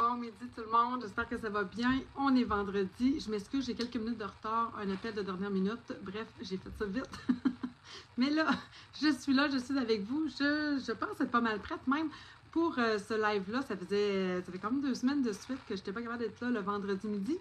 Bon midi tout le monde, j'espère que ça va bien. On est vendredi. Je m'excuse, j'ai quelques minutes de retard, un appel de dernière minute. Bref, j'ai fait ça vite. Mais là, je suis là, je suis avec vous. Je, je pense être pas mal prête même pour euh, ce live-là. Ça faisait, ça fait quand même deux semaines de suite que je n'étais pas capable d'être là le vendredi midi.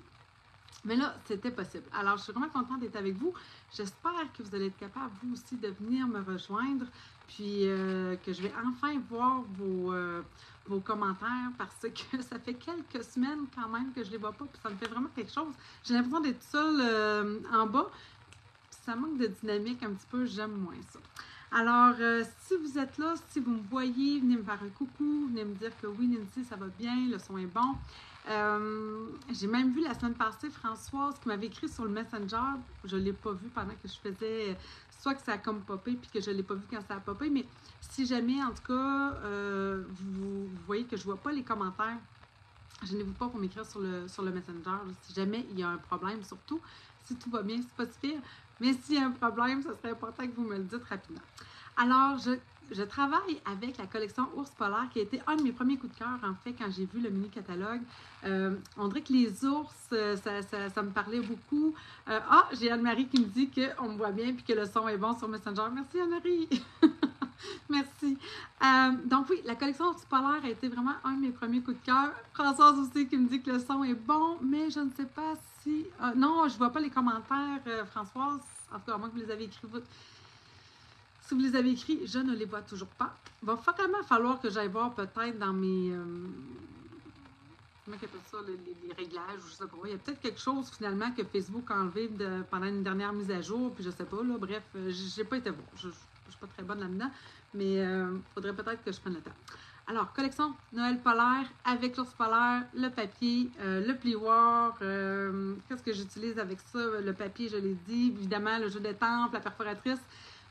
Mais là, c'était possible. Alors, je suis vraiment contente d'être avec vous. J'espère que vous allez être capable, vous aussi, de venir me rejoindre. Puis euh, que je vais enfin voir vos, euh, vos commentaires parce que ça fait quelques semaines quand même que je ne les vois pas. Puis ça me fait vraiment quelque chose. J'ai l'impression d'être seule euh, en bas. ça manque de dynamique un petit peu. J'aime moins ça. Alors, si vous êtes là, si vous me voyez, venez me faire un coucou, venez me dire que oui, Nancy, ça va bien, le son est bon. Euh, j'ai même vu la semaine passée Françoise qui m'avait écrit sur le Messenger. Je ne l'ai pas vu pendant que je faisais, soit que ça a comme popé, puis que je ne l'ai pas vu quand ça a popé. Mais si jamais, en tout cas, euh, vous, voyez que je ne vois pas les commentaires, je n'ai vous pas pour m'écrire sur le, sur le Messenger. Si jamais il y a un problème, surtout si tout va bien, c'est pas si. Mais s'il y a un problème, ce serait important que vous me le dites rapidement. Alors, je je travaille avec la collection Ours Polaire, qui a été un de mes premiers coups de cœur, en fait, quand j'ai vu le mini-catalogue. Euh, on dirait que les ours, euh, ça, me parlait beaucoup. Euh, ah, j'ai Anne-Marie qui me dit qu'on me voit bien et que le son est bon sur Messenger. Merci, Anne-Marie! Merci. donc oui, la collection Ours Polaire a été vraiment un de mes premiers coups de cœur. Françoise aussi qui me dit que le son est bon, mais je ne sais pas si... non, je ne vois pas les commentaires, Françoise. En tout cas, à moins que vous les avez écrits si vous les avez écrits, je ne les vois toujours pas. Il va vraiment falloir que j'aille voir peut-être dans mes. Euh, comment ça, les, réglages, je sais pas. Il y a peut-être quelque chose finalement que Facebook a enlevé pendant une dernière mise à jour, puis je sais pas, là. Bref, euh, j'ai pas été voir. Je, ne suis pas très bonne là-dedans, mais il euh, faudrait peut-être que je prenne le temps. Alors, collection Noël polaire avec l'ours polaire, le papier, le plioir. Qu'est-ce que j'utilise avec ça? Le papier, je l'ai dit. Évidemment, le jeu d'étampe, la perforatrice.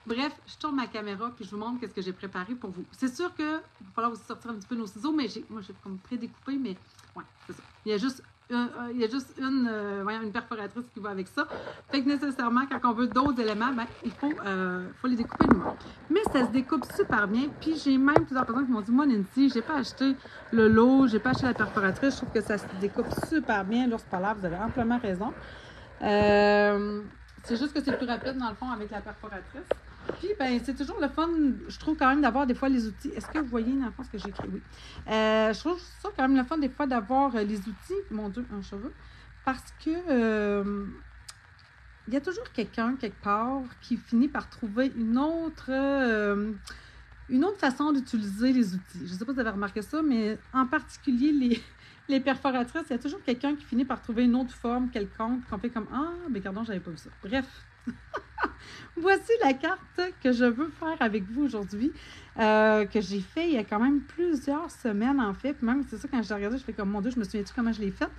Bref, je tourne ma caméra puis je vous montre ce que j'ai préparé pour vous. C'est sûr qu'il va falloir aussi sortir un petit peu nos ciseaux, mais j'ai, moi, j'ai comme prédécoupé, mais ouais, c'est ça. Il y a juste, il y a juste une, euh, une perforatrice qui va avec ça. Fait que nécessairement, quand on veut d'autres éléments, ben, il faut, euh, faut les découper nous-mêmes. Mais ça se découpe super bien. Puis j'ai même plusieurs personnes qui m'ont dit, moi, Nancy, j'ai pas acheté le lot, j'ai pas acheté la perforatrice. Je trouve que ça se découpe super bien. L'ours polaire, vous avez amplement raison. Euh, c'est juste que c'est plus rapide, dans le fond, avec la perforatrice. Puis, ben, c'est toujours le fun, je trouve quand même d'avoir des fois les outils. Est-ce que vous voyez dans ce que j'ai écrit? Oui. Euh, je trouve ça quand même le fun des fois d'avoir euh, les outils, mon Dieu, un cheveu, parce que euh, il y a toujours quelqu'un quelque part qui finit par trouver une autre, une autre façon d'utiliser les outils. Je ne sais pas si vous avez remarqué ça, mais en particulier les, les perforatrices, il y a toujours quelqu'un qui finit par trouver une autre forme quelconque, qu'on fait comme Ah, mais pardon, j'avais pas vu ça. Bref. Voici la carte que je veux faire avec vous aujourd'hui, euh, que j'ai fait il y a quand même plusieurs semaines en fait. Même c'est ça, quand je l'ai regardé, je fais comme mon Dieu, je me souviens-tu comment je l'ai faite?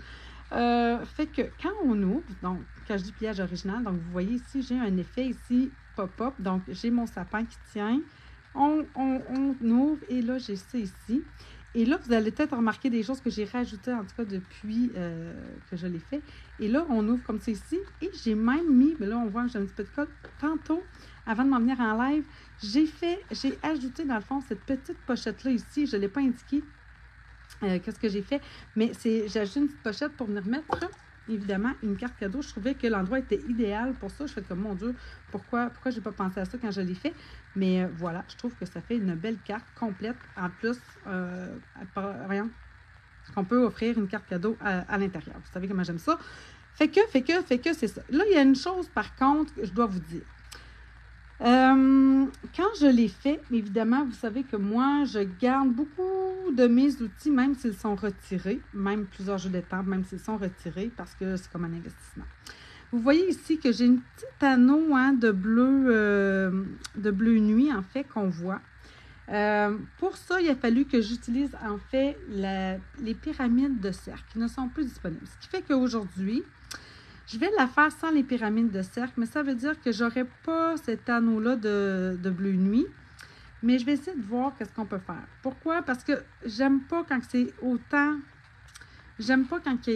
Euh, fait que quand on ouvre, donc quand je dis pliage original, donc vous voyez ici, j'ai un effet ici pop-up. Donc j'ai mon sapin qui tient. On, on, on ouvre et là j'ai ça ici. Et là, vous allez peut-être remarquer des choses que j'ai rajoutées, en tout cas, depuis euh, que je l'ai fait. Et là, on ouvre comme c'est ici. Et j'ai même mis, mais là, on voit, j'ai un petit peu de code. Tantôt, avant de m'en venir en live, j'ai fait, j'ai ajouté, dans le fond, cette petite pochette-là ici. Je ne l'ai pas indiqué. Euh, qu'est-ce que j'ai fait? Mais c'est, j'ai ajouté une petite pochette pour venir mettre évidemment, une carte cadeau. Je trouvais que l'endroit était idéal pour ça. Je fais comme, mon Dieu, pourquoi, pourquoi j'ai pas pensé à ça quand je l'ai fait? Mais euh, voilà, je trouve que ça fait une belle carte complète. En plus, euh, rien, qu'on peut offrir une carte cadeau à, l'intérieur. Vous savez comment j'aime ça. Fait que, fait que, fait que, c'est ça. Là, il y a une chose, par contre, que je dois vous dire. Euh, quand je l'ai fait, évidemment, vous savez que moi, je garde beaucoup de mes outils, même s'ils sont retirés, même plusieurs jeux d'étampes, même s'ils sont retirés, parce que c'est comme un investissement. Vous voyez ici que j'ai une petite anneau hein, de, bleu, euh, de bleu nuit, en fait, qu'on voit. Euh, pour ça, il a fallu que j'utilise, en fait, les pyramides de cercle qui ne sont plus disponibles. Ce qui fait qu'aujourd'hui, je vais la faire sans les pyramides de cercle, mais ça veut dire que j'aurai pas cet anneau-là de, bleu nuit. Mais je vais essayer de voir qu'est-ce qu'on peut faire. Pourquoi? Parce que j'aime pas quand c'est autant... J'aime pas quand il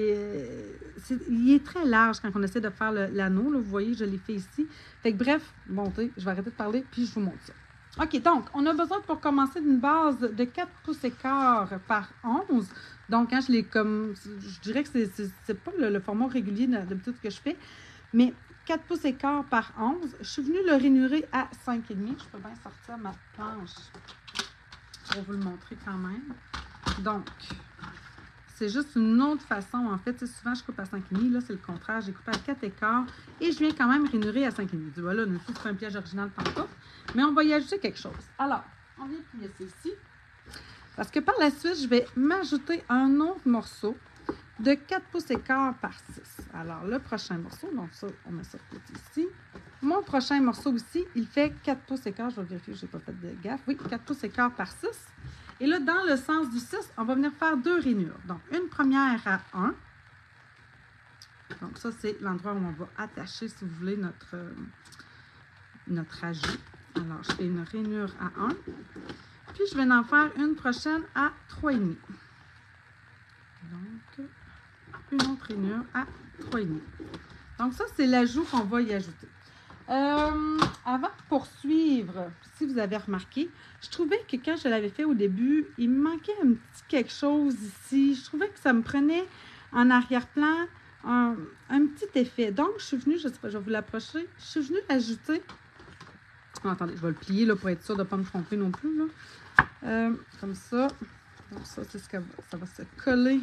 est, très large quand on essaie de faire l'anneau. Vous voyez, je l'ai fait ici. Fait bref, bon, je vais arrêter de parler, puis je vous montre ça. OK, donc, on a besoin pour commencer d'une base de 4 pouces et par 11. Donc, quand je l'ai comme, je dirais que c'est pas le, format régulier d'habitude que je fais, mais 4 pouces et par 11. Je suis venue le rainurer à 5,5. Je peux bien sortir ma planche pour vous le montrer quand même. Donc, c'est juste une autre façon. En fait, souvent, je coupe à 5,5. Là, c'est le contraire. J'ai coupé à 4 écarts et je viens quand même rainurer à 5,5. Voilà, nous c'est un piège original tantôt. Mais on va y ajouter quelque chose. Alors, on vient plier ça ici. Parce que par la suite, je vais m'ajouter un autre morceau de 4 pouces et quart par 6. Alors, le prochain morceau, donc ça, on met ça de côté ici. Mon prochain morceau aussi, il fait 4 pouces et quart. Je vais vérifier, je n'ai pas fait de gaffe. Oui, 4 pouces et quart par 6. Et là, dans le sens du 6, on va venir faire deux rainures. Donc, une première à 1. Donc, ça, c'est l'endroit où on va attacher, si vous voulez, notre, euh, notre ajout. Alors, je fais une rainure à 1. Puis, je vais en faire une prochaine à 3,5. Donc, une autre rainure à 3,5. Donc, ça, c'est l'ajout qu'on va y ajouter. Euh, avant de poursuivre, si vous avez remarqué, je trouvais que quand je l'avais fait au début, il me manquait un petit quelque chose ici. Je trouvais que ça me prenait en arrière-plan un, petit effet. Donc, je suis venue, je sais pas, je vais vous l'approcher, je suis venue ajouter. Attendez, je vais le plier là, pour être sûr de ne pas me tromper non plus. Là. Euh, comme ça. Donc, ça, c'est ce que ça va se coller.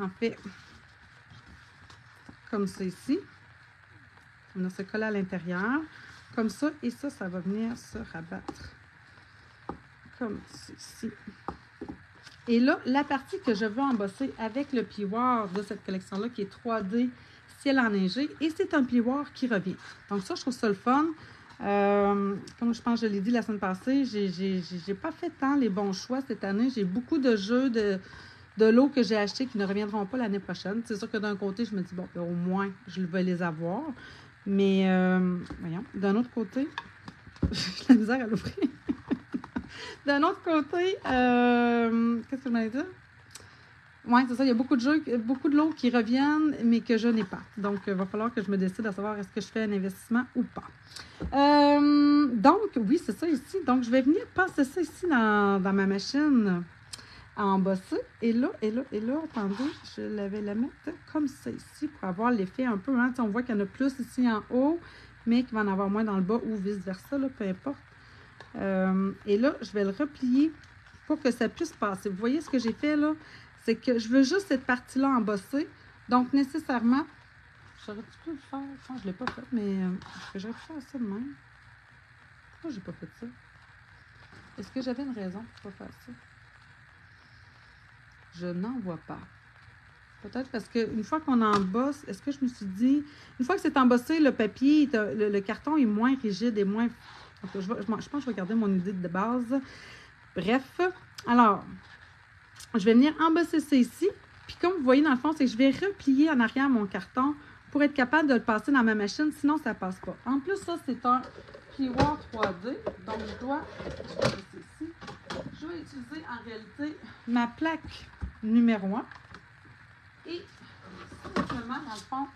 En fait, comme ça ici. On a se coller à l'intérieur, comme ça, et ça, ça va venir se rabattre comme ceci. Et là, la partie que je veux embosser avec le plioir de cette collection-là, qui est 3D ciel enneigé, et c'est un plioir qui revient. Donc ça, je trouve ça le fun. Euh, comme je pense je l'ai dit la semaine passée, j'ai pas fait tant les bons choix cette année. J'ai beaucoup de jeux de, de l'eau que j'ai achetés qui ne reviendront pas l'année prochaine. C'est sûr que d'un côté, je me dis, bon, ben, au moins, je vais les avoir. Mais, euh, voyons, d'un autre côté, j'ai la misère à l'ouvrir. d'un autre côté, euh, qu'est-ce que je m'allais dire? Oui, c'est ça. Il y a beaucoup de jeux, beaucoup de lots qui reviennent, mais que je n'ai pas. Donc, il va falloir que je me décide à savoir est-ce que je fais un investissement ou pas. Euh, donc, oui, c'est ça ici. Donc, je vais venir passer ça ici dans, dans ma machine à embosser. Et là, et là, et là, attendez, je vais la mettre comme ça ici pour avoir l'effet un peu. Hein, on voit qu'il y en a plus ici en haut, mais qu'il va en avoir moins dans le bas ou vice-versa, peu importe. Euh, et là, je vais le replier pour que ça puisse passer. Vous voyez ce que j'ai fait là? C'est que je veux juste cette partie-là embosser. Donc, nécessairement, j'aurais pu le faire. je ne l'ai pas fait, mais euh, j'aurais pu faire ça de même? Pourquoi j'ai pas fait ça? Est-ce que j'avais une raison pour pas faire ça? Je n'en vois pas. Peut-être parce qu'une fois qu'on embosse, est-ce que je me suis dit, une fois que c'est embossé, le papier, le, carton est moins rigide et moins. je, je, pense que je vais garder mon idée de base. Bref, alors, je vais venir embosser ça ici. Puis comme vous voyez dans le fond, c'est que je vais replier en arrière mon carton pour être capable de le passer dans ma machine, sinon ça ne passe pas. En plus, ça, c'est un plioir 3D. Donc, je dois, je vais ici. Je vais utiliser en réalité ma plaque numéro 1. Et simplement, dans le fond,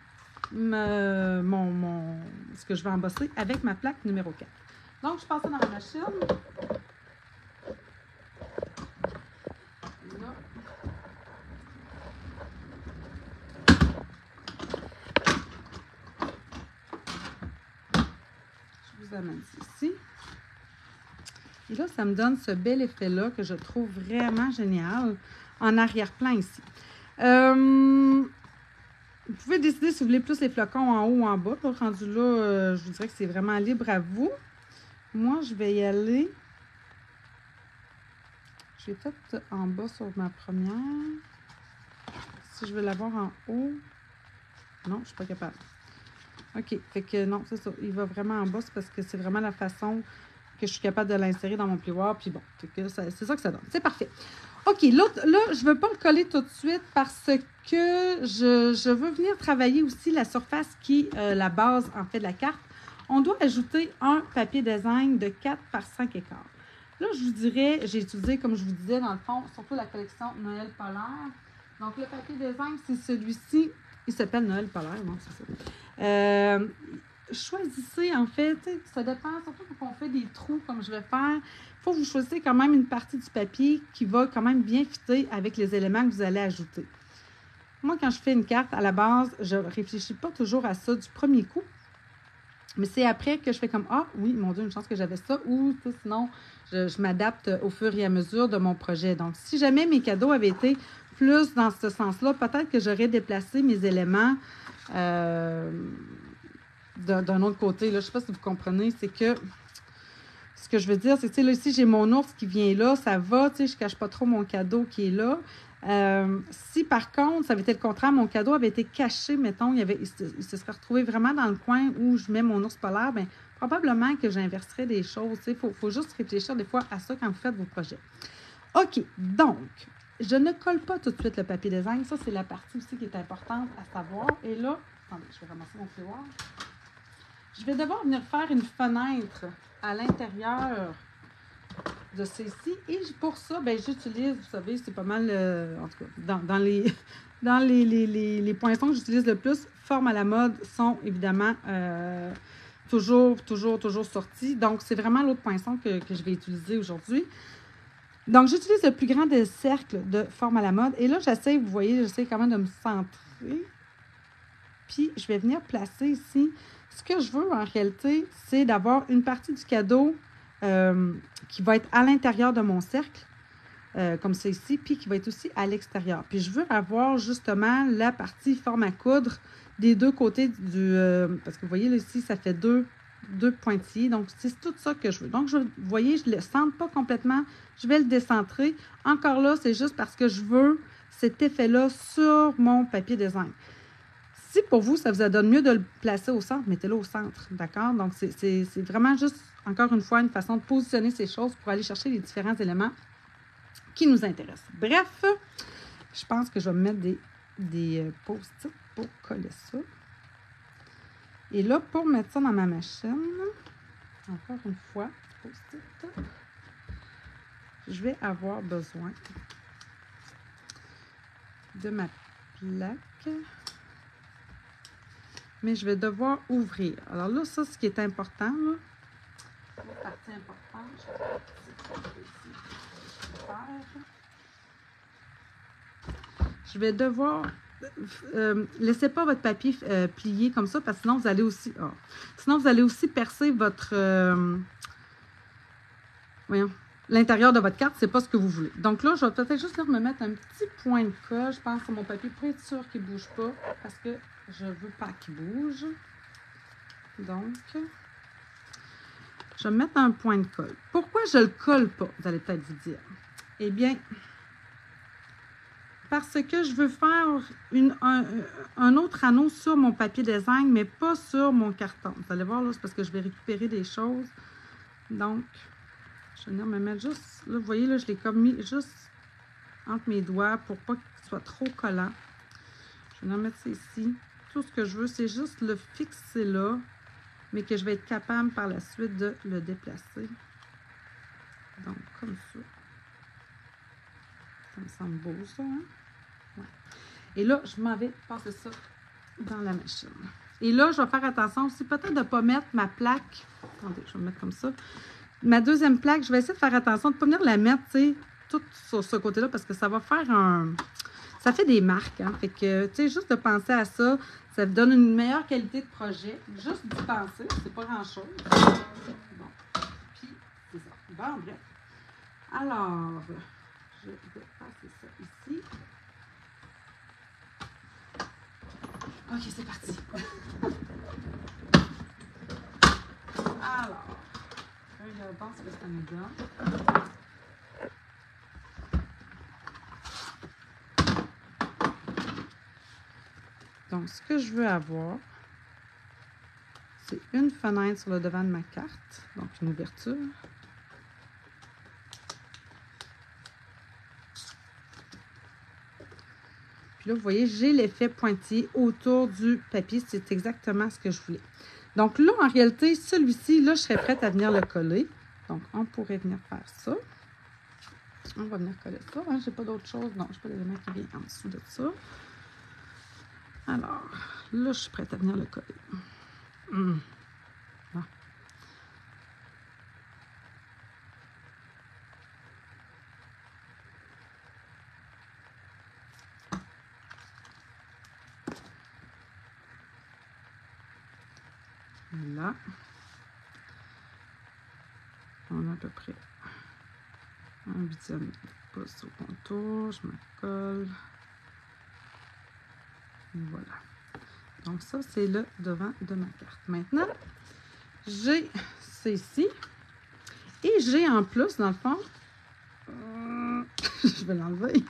mon, mon, ce que je vais embosser avec ma plaque numéro 4. Donc, je passe ça dans la machine. Ici. Et là, ça me donne ce bel effet-là que je trouve vraiment génial en arrière-plan ici. Euh, vous pouvez décider si vous voulez plus les flocons en haut ou en bas. rendu là, euh, je vous dirais que c'est vraiment libre à vous. Moi, je vais y aller. Je vais peut-être en bas sur ma première. Si je veux l'avoir en haut. Non, je ne suis pas capable. OK. Fait que non, c'est ça. Il va vraiment en bas, parce que c'est vraiment la façon que je suis capable de l'insérer dans mon plioir. Puis bon, c'est ça que ça donne. C'est parfait. OK, l'autre, là, je ne veux pas le coller tout de suite parce que je, veux venir travailler aussi la surface qui est euh, la base, en fait, de la carte. On doit ajouter un papier design de 4 par 5 écarts. Là, je vous dirais, j'ai utilisé, comme je vous disais, dans le fond, surtout la collection Noël Polaire. Donc, le papier design, c'est celui-ci. Il s'appelle Noël Polaire, non, c'est ça. Euh, choisissez en fait, ça dépend, surtout quand on fait des trous comme je vais faire, il faut que vous choisissez quand même une partie du papier qui va quand même bien fitter avec les éléments que vous allez ajouter. Moi, quand je fais une carte, à la base, je ne réfléchis pas toujours à ça du premier coup. Mais c'est après que je fais comme Ah oui, mon Dieu, une chance que j'avais ça, ou sinon, je, m'adapte au fur et à mesure de mon projet. Donc, si jamais mes cadeaux avaient été plus dans ce sens-là, peut-être que j'aurais déplacé mes éléments euh, d'un autre côté. Là. Je ne sais pas si vous comprenez, c'est que ce que je veux dire, c'est que là, ici, j'ai mon ours qui vient là, ça va, je ne cache pas trop mon cadeau qui est là. Euh, si par contre, ça avait été le contraire, mon cadeau avait été caché, mettons, il, avait, il, se, serait retrouvé vraiment dans le coin où je mets mon ours polaire, bien, probablement que j'inverserais des choses. Il faut, faut, juste réfléchir des fois à ça quand vous faites vos projets. OK, donc, je ne colle pas tout de suite le papier design. Ça, c'est la partie aussi qui est importante à savoir. Et là, attendez, je vais ramasser mon fleur. Je vais devoir venir faire une fenêtre à l'intérieur de ceci. Et pour ça, ben, j'utilise, vous savez, c'est pas mal, euh, en tout cas, dans, les, dans les, les, les, poinçons que j'utilise le plus, forme à la mode, sont évidemment euh, toujours, toujours, toujours sortis. Donc, c'est vraiment l'autre poinçon que, que, je vais utiliser aujourd'hui. Donc, j'utilise le plus grand des cercles de forme à la mode. Et là, j'essaie, vous voyez, j'essaie quand même de me centrer. Puis, je vais venir placer ici. Ce que je veux, en réalité, c'est d'avoir une partie du cadeau euh, qui va être à l'intérieur de mon cercle, euh, comme c'est ici, puis qui va être aussi à l'extérieur. Puis je veux avoir justement la partie forme à coudre des deux côtés du... Euh, parce que vous voyez, là, ici, ça fait deux, deux pointillés. Donc, c'est tout ça que je veux. Donc, vous voyez, je ne le centre pas complètement. Je vais le décentrer. Encore là, c'est juste parce que je veux cet effet-là sur mon papier design. Si pour vous, ça vous donne mieux de le placer au centre, mettez-le au centre, d'accord? Donc, c'est vraiment juste, encore une fois, une façon de positionner ces choses pour aller chercher les différents éléments qui nous intéressent. Bref, je pense que je vais me mettre des, des euh, post-it pour coller ça. Et là, pour mettre ça dans ma machine, encore une fois, je vais avoir besoin de ma plaque mais je vais devoir ouvrir. Alors là, ça, ce qui est important, là, la partie importante, je vais devoir euh, laissez pas votre papier euh, plié comme ça parce que sinon vous allez aussi oh, sinon vous allez aussi percer votre euh, voyons l'intérieur de votre carte c'est pas ce que vous voulez donc là je vais peut-être juste me mettre un petit point de colle je pense que mon papier pour être sûr qu'il bouge pas parce que je veux pas qu'il bouge. Donc, je vais mettre un point de colle. Pourquoi je ne le colle pas, vous allez peut-être vous dire? Eh bien, parce que je veux faire un, autre anneau sur mon papier design, mais pas sur mon carton. Vous allez voir, là, c'est parce que je vais récupérer des choses. Donc, je vais venir me mettre juste, là, vous voyez, là, je l'ai comme mis juste entre mes doigts pour pas qu'il soit trop collant. Je vais venir mettre ça ici tout ce que je veux, c'est juste le fixer là, mais que je vais être capable par la suite de le déplacer. Donc, comme ça. Ça me semble beau, ça. Hein? Et là, je m'en vais passer ça dans la machine. Et là, je vais faire attention aussi, peut-être de ne pas mettre ma plaque. Attendez, je vais me mettre comme ça. Ma deuxième plaque, je vais essayer de faire attention de ne pas venir la mettre, tu sais, tout sur ce côté-là, parce que ça va faire un... Ça fait des marques, hein. Fait que, tu sais, juste de penser à ça, ça vous donne une meilleure qualité de projet. Juste d'y penser, c'est pas grand-chose. Bon. Puis, c'est ça. Bon, bref. Alors, je vais OK, c'est parti. Alors, regardons ce que ça nous donne. Donc, ce que je veux avoir, c'est une fenêtre sur le devant de ma carte, donc une ouverture. Puis là, vous voyez, j'ai l'effet pointillé autour du papier. C'est exactement ce que je voulais. Donc là, en réalité, celui-ci, là, je serais prête à venir le coller. Donc, on pourrait venir faire ça. On va venir coller ça. Hein. Je n'ai pas d'autre chose. Non, je n'ai pas d'élément qui vient en dessous de ça. Alors, là, je suis prête à venir le coller. Hmm. Là. On a à peu près un huitième de pouce au contour. Je me colle. Voilà. Donc ça, c'est le devant de ma carte. Maintenant, j'ai ici. Et j'ai en plus, dans le fond, euh, je vais l'enlever.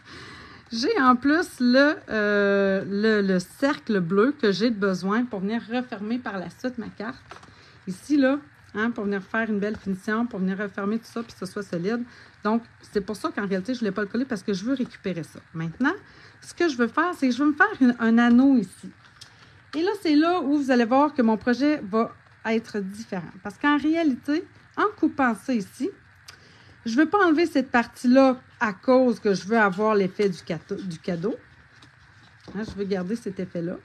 J'ai en plus euh, le, le, cercle bleu que j'ai besoin pour venir refermer par la suite ma carte. Ici, là, hein, pour venir faire une belle finition, pour venir refermer tout ça, puis que ce soit solide. Donc, c'est pour ça qu'en réalité, je ne voulais pas le parce que je veux récupérer ça. Maintenant, ce que je veux faire, c'est que je veux me faire un anneau ici. Et là, c'est là où vous allez voir que mon projet va être différent. Parce qu'en réalité, en coupant ça ici, je ne veux pas enlever cette partie-là à cause que je veux avoir l'effet du, cadeau. Hein, je veux garder cet effet-là.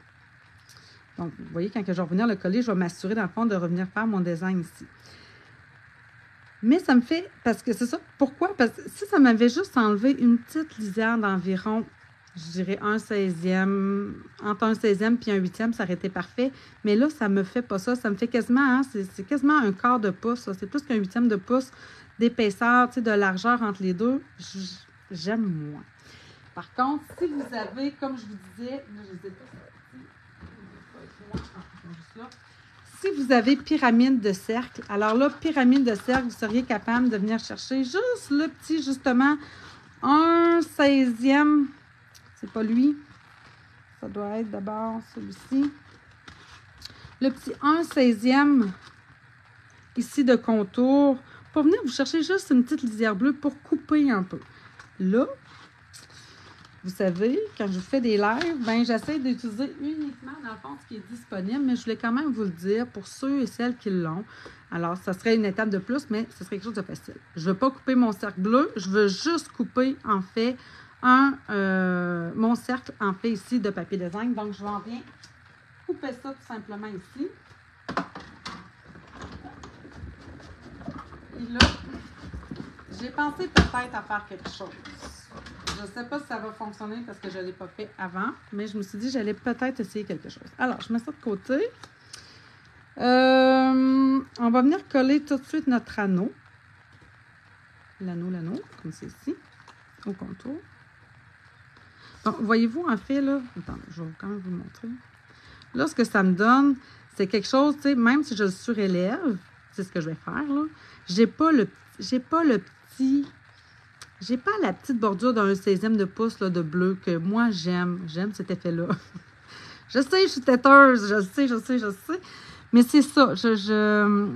Donc, vous voyez, quand je vais revenir le coller, je vais m'assurer, dans le fond, de revenir faire mon design ici. Mais ça me fait, parce que c'est ça, pourquoi? Parce que si ça m'avait juste enlevé une petite lisière d'environ je dirais un 16e, entre un 16e puis un 8e, ça aurait été parfait. Mais là, ça ne me fait pas ça. Ça me fait quasiment, hein, c'est quasiment un quart de pouce. C'est plus qu'un huitième de pouce d'épaisseur, de largeur entre les deux. J'aime moins. Par contre, si vous avez, comme je vous disais, Si vous avez pyramide de cercle, alors là, pyramide de cercle, vous seriez capable de venir chercher juste le petit, justement, un 16e c'est pas lui. Ça doit être d'abord celui-ci. Le petit 1 16e ici de contour pour venir vous chercher juste une petite lisière bleue pour couper un peu. Là, vous savez, quand je fais des lives, ben, j'essaie d'utiliser uniquement, dans le fond, ce qui est disponible, mais je voulais quand même vous le dire pour ceux et celles qui l'ont. Alors, ça serait une étape de plus, mais ce serait quelque chose de facile. Je ne veux pas couper mon cercle bleu, je veux juste couper, en fait, un, euh, mon cercle en fait ici de papier de zinc. Donc, je vais en bien couper ça tout simplement ici. Et là, j'ai pensé peut-être à faire quelque chose. Je ne sais pas si ça va fonctionner parce que je ne l'ai pas fait avant, mais je me suis dit j'allais peut-être essayer quelque chose. Alors, je mets ça de côté. Euh, on va venir coller tout de suite notre anneau. L'anneau, l'anneau, comme c'est ici, au contour. Donc, voyez-vous, en fait, là, attendez, je vais quand même vous montrer. Là, ce que ça me donne, c'est quelque chose, tu sais, même si je le surélève, c'est ce que je vais faire, là, j'ai pas le, j'ai pas le petit, j'ai pas la petite bordure d'un 16e de pouce, là, de bleu, que moi, j'aime. J'aime cet effet-là. je sais, je suis têteuse, je sais, je sais, je sais. Mais c'est ça, je,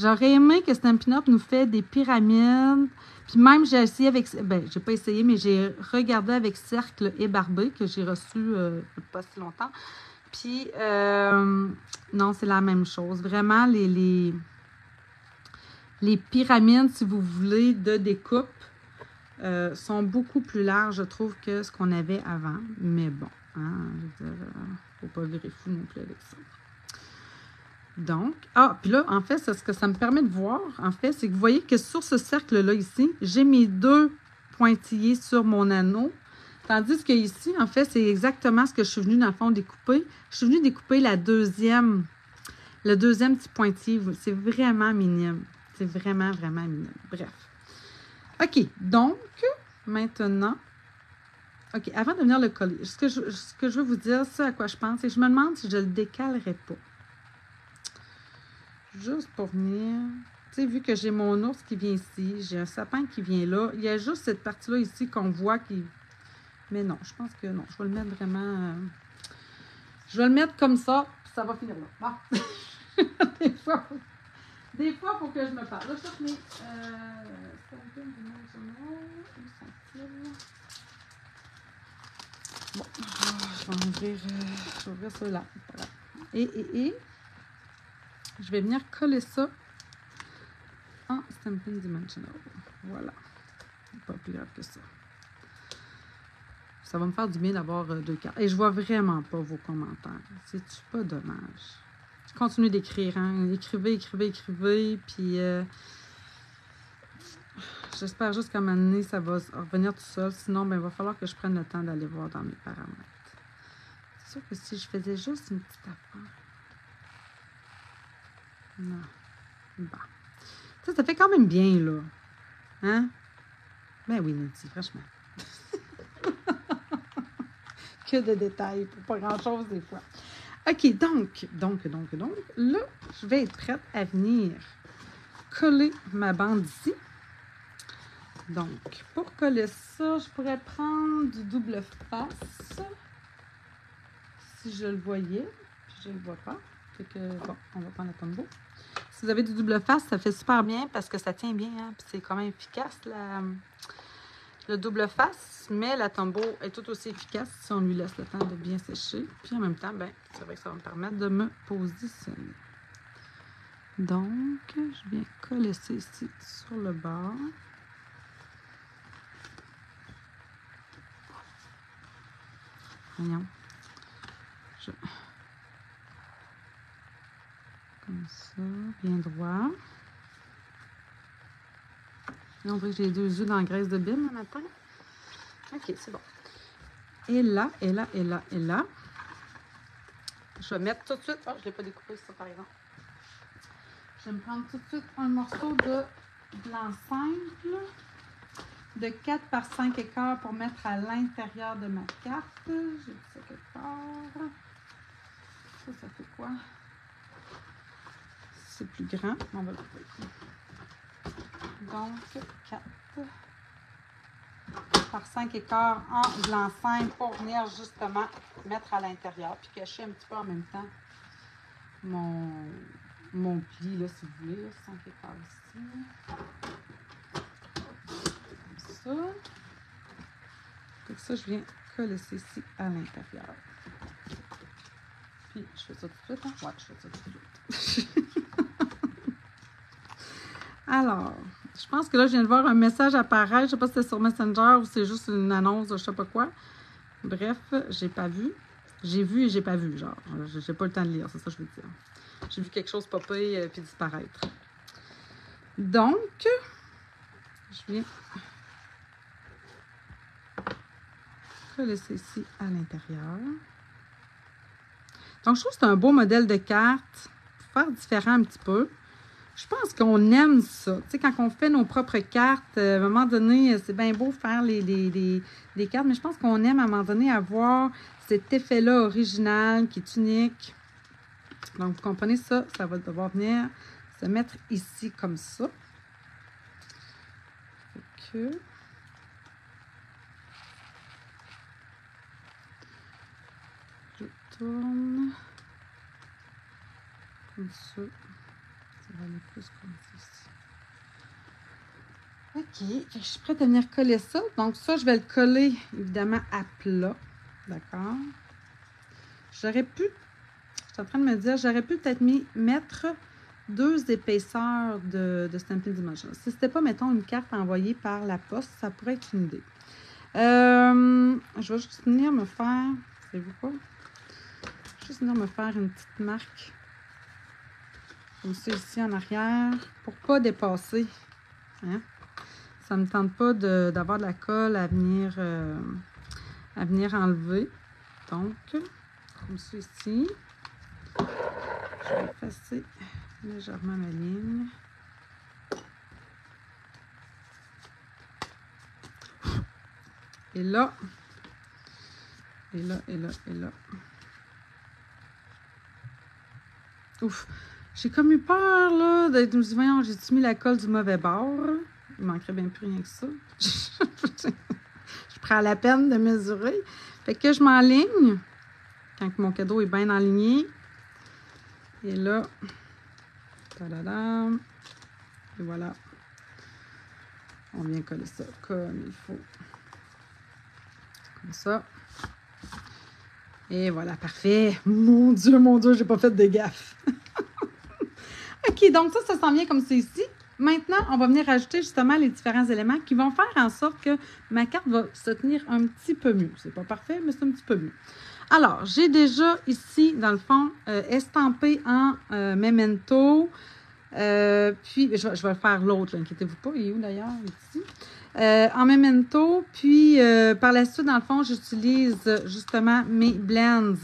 j'aurais aimé que Stampin' Up nous fait des pyramides, puis même, j'ai essayé avec, ben, j'ai pas essayé, mais j'ai regardé avec Cercle et Barbé, que j'ai reçu euh, pas si longtemps. Puis, euh, non, c'est la même chose. Vraiment, les, les, les, pyramides, si vous voulez, de découpe euh, sont beaucoup plus larges, je trouve, que ce qu'on avait avant. Mais bon, hein, veux dire, faut pas virer fou non plus avec ça. Donc, ah, puis là, en fait, ce que ça me permet de voir, en fait, c'est que vous voyez que sur ce cercle-là ici, j'ai mes deux pointillés sur mon anneau. Tandis que ici, en fait, c'est exactement ce que je suis venue, dans le fond, découper. Je suis venue découper la deuxième, le deuxième petit pointillé. C'est vraiment minime. C'est vraiment, vraiment minime. Bref. OK. Donc, maintenant, OK, avant de venir le coller, ce que je, ce que je veux vous dire, c'est à quoi je pense, et je me demande si je le décalerai pas juste pour venir. Tu sais, vu que j'ai mon ours qui vient ici, j'ai un sapin qui vient là, il y a juste cette partie-là ici qu'on voit qui. Mais non, je pense que non. Je vais le mettre vraiment. Euh, je vais le mettre comme ça, puis ça va finir là. Bon. des fois, des fois, pour que je me parle. Là, je cherche mes. Euh, bon, je vais ouvrir, euh, je vais ouvrir cela. Et, et, et. Je vais venir coller ça en Stampin' Dimensional. Voilà. Pas plus grave que ça. Ça va me faire du bien d'avoir euh, deux cartes. Et je vois vraiment pas vos commentaires. C'est-tu pas dommage? Continuez d'écrire. Hein? Écrivez, écrivez, écrivez. Puis euh, j'espère juste qu'à un moment donné, ça va revenir tout seul. Sinon, ben, il va falloir que je prenne le temps d'aller voir dans mes paramètres. C'est sûr que si je faisais juste une petite affaire. Non. Bon. Ça, ça fait quand même bien, là. Hein? Ben oui, Nancy, franchement. que de détails pour pas grand-chose des fois. OK, donc, donc, donc, donc, là, je vais être prête à venir coller ma bande ici. Donc, pour coller ça, je pourrais prendre du double face. Si je le voyais, puis je ne le vois pas. Fait que, bon, on va prendre la tombeau. Si vous avez du double face, ça fait super bien parce que ça tient bien. Hein, puis c'est quand même efficace, la, le double face. Mais la tombeau est tout aussi efficace si on lui laisse le temps de bien sécher. Puis en même temps, ben, c'est vrai que ça va me permettre de me positionner. Donc, je viens coller ça ici sur le bord. Voyons. Je... Comme ça, bien droit. On dirait que j'ai deux yeux dans la graisse de bine le matin. OK, c'est bon. Et là, et là, et là, et là. Je vais mettre tout de suite. Oh, je ne l'ai pas découpé, ça, par exemple. Je vais me prendre tout de suite un morceau de blanc simple de 4 par 5 écarts pour mettre à l'intérieur de ma carte. J'ai mis ça quelque part. Ça, ça fait quoi? C'est plus grand. On va le couper. Donc, 4 par 5 écarts en blanc simple pour venir justement mettre à l'intérieur puis cacher un petit peu en même temps mon, pli, là, si vous voulez, 5 écarts ici ça. ça, je viens coller ici à l'intérieur. Puis, je fais ça tout de suite. Hein? Ouais, je fais ça tout de suite. Alors, je pense que là, je viens de voir un message apparaître. Je ne sais pas si c'est sur Messenger ou c'est juste une annonce je sais pas quoi. Bref, j'ai pas vu. J'ai vu et j'ai pas vu, genre. J'ai pas le temps de lire, c'est ça que je veux dire. J'ai vu quelque chose popper et euh, puis disparaître. Donc, je viens laisser ici à l'intérieur. Donc, je trouve que c'est un beau modèle de carte pour faire différent un petit peu. Je pense qu'on aime ça. Tu sais, quand on fait nos propres cartes, euh, à un moment donné, c'est bien beau faire les, les, cartes, mais je pense qu'on aime à un moment donné avoir cet effet-là original qui est unique. Donc, vous comprenez ça, ça va devoir venir se mettre ici comme ça. que tourne comme ça. Aller plus comme. OK, je suis prête à venir coller ça. Donc ça, je vais le coller évidemment à plat. D'accord? J'aurais pu, je suis en train de me dire, j'aurais pu peut-être mettre deux épaisseurs de, de Stampin' Dimension. Si c'était pas, mettons, une carte envoyée par la poste, ça pourrait être une idée. Euh, je vais juste venir me faire, savez-vous quoi? juste venir me faire une petite marque comme ici en arrière pour pas dépasser. Hein? Ça ne me tente pas d'avoir de, la colle à venir, euh, à venir enlever. Donc, comme ici. Je vais effacer légèrement ma ligne. Et là, et là, et là, et là. Ouf. J'ai comme eu peur, là, d'être. Je me suis dit, j'ai mis la colle du mauvais bord. Il manquerait bien plus rien que ça. je prends la peine de mesurer. Fait que je m'enligne. Quand mon cadeau est bien enligné. Et là. Tadadam. Et voilà. On vient coller ça comme il faut. Comme ça. Et voilà, parfait. Mon Dieu, mon Dieu, j'ai pas fait de gaffe. OK, donc ça, ça s'en vient comme c'est ici. Maintenant, on va venir ajouter justement les différents éléments qui vont faire en sorte que ma carte va se tenir un petit peu mieux. C'est pas parfait, mais c'est un petit peu mieux. Alors, j'ai déjà ici, dans le fond, euh, estampé en euh, memento. Euh, puis, je, vais faire l'autre, inquiétez-vous pas. Il est où d'ailleurs? Ici. En memento. Puis, par la suite, dans le fond, j'utilise justement mes blends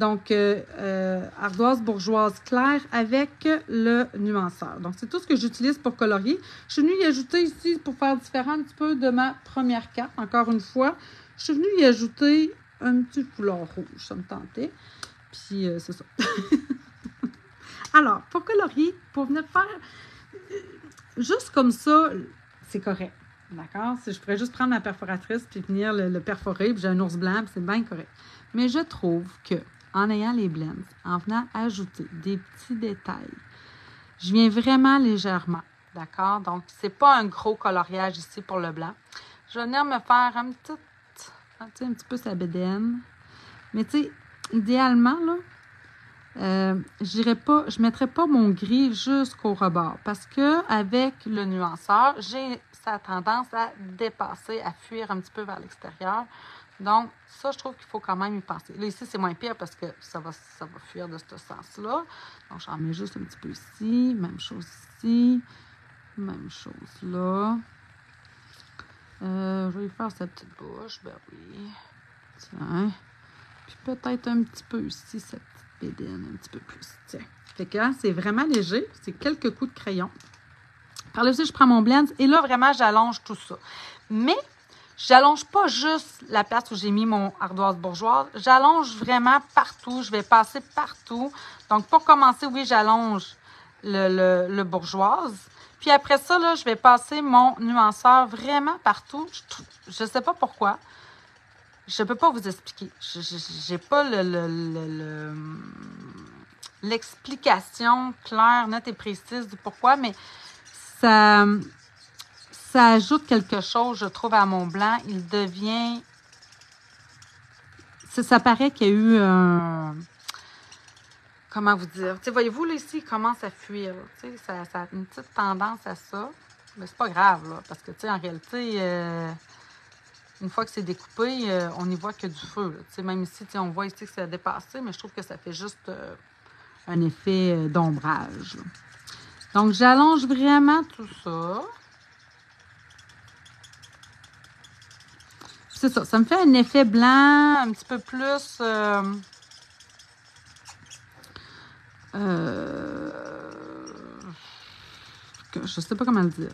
Donc, euh, euh, ardoise bourgeoise claire avec le nuanceur. Donc, c'est tout ce que j'utilise pour colorier. Je suis venue y ajouter ici, pour faire différent un petit peu de ma première carte, encore une fois, je suis venue y ajouter un petit foulard rouge, ça me tentait. Puis, euh, c'est ça. Alors, pour colorier, pour venir faire juste comme ça, c'est correct. D'accord? Si je pourrais juste prendre ma perforatrice puis venir le, perforer, puis j'ai un ours blanc, c'est bien correct. Mais je trouve que en ayant les blends, en venant ajouter des petits détails, je viens vraiment légèrement. D'accord? Donc, c'est pas un gros coloriage ici pour le blanc. Je vais venir me faire un petit, un petit peu sa bédaine. Mais tu sais, idéalement, là, euh, pas, je ne mettrai pas mon gris jusqu'au rebord parce que avec le nuanceur, j'ai sa tendance à dépasser, à fuir un petit peu vers l'extérieur. Donc, ça, je trouve qu'il faut quand même y penser. Là, ici, c'est moins pire parce que ça va, ça va fuir de ce sens-là. Donc, j'en mets juste un petit peu ici. Même chose ici. Même chose là. Euh, je vais faire sa petite bouche. Ben oui. Tiens. Puis peut-être un petit peu ici, cette petite bédaine, un petit peu plus. Tiens. Fait que c'est vraiment léger. C'est quelques coups de crayon. Par le dessus, je prends mon blend et là, vraiment, j'allonge tout ça. Mais, j'allonge pas juste la place où j'ai mis mon ardoise bourgeoise. J'allonge vraiment partout. Je vais passer partout. Donc, pour commencer, oui, j'allonge le, le, bourgeoise. Puis après ça, là, je vais passer mon nuanceur vraiment partout. Je ne sais pas pourquoi. Je ne peux pas vous expliquer. Je n'ai pas le, l'explication claire, nette et précise du pourquoi, mais ça, ça ajoute quelque chose, je trouve, à mon blanc. Il devient... Ça, paraît qu'il y a eu un... Comment vous dire? voyez-vous, là, ici, il commence à fuir. Ça, a une petite tendance à ça. Mais c'est pas grave, là, parce que, tu sais, en réalité, euh, une fois que c'est découpé, euh, on n'y voit que du feu. Même ici, on voit ici que ça a dépassé, mais je trouve que ça fait juste euh, un effet d'ombrage. Donc, j'allonge vraiment tout ça. C'est ça, ça me fait un effet blanc un petit peu plus... Euh, euh, je sais pas comment le dire.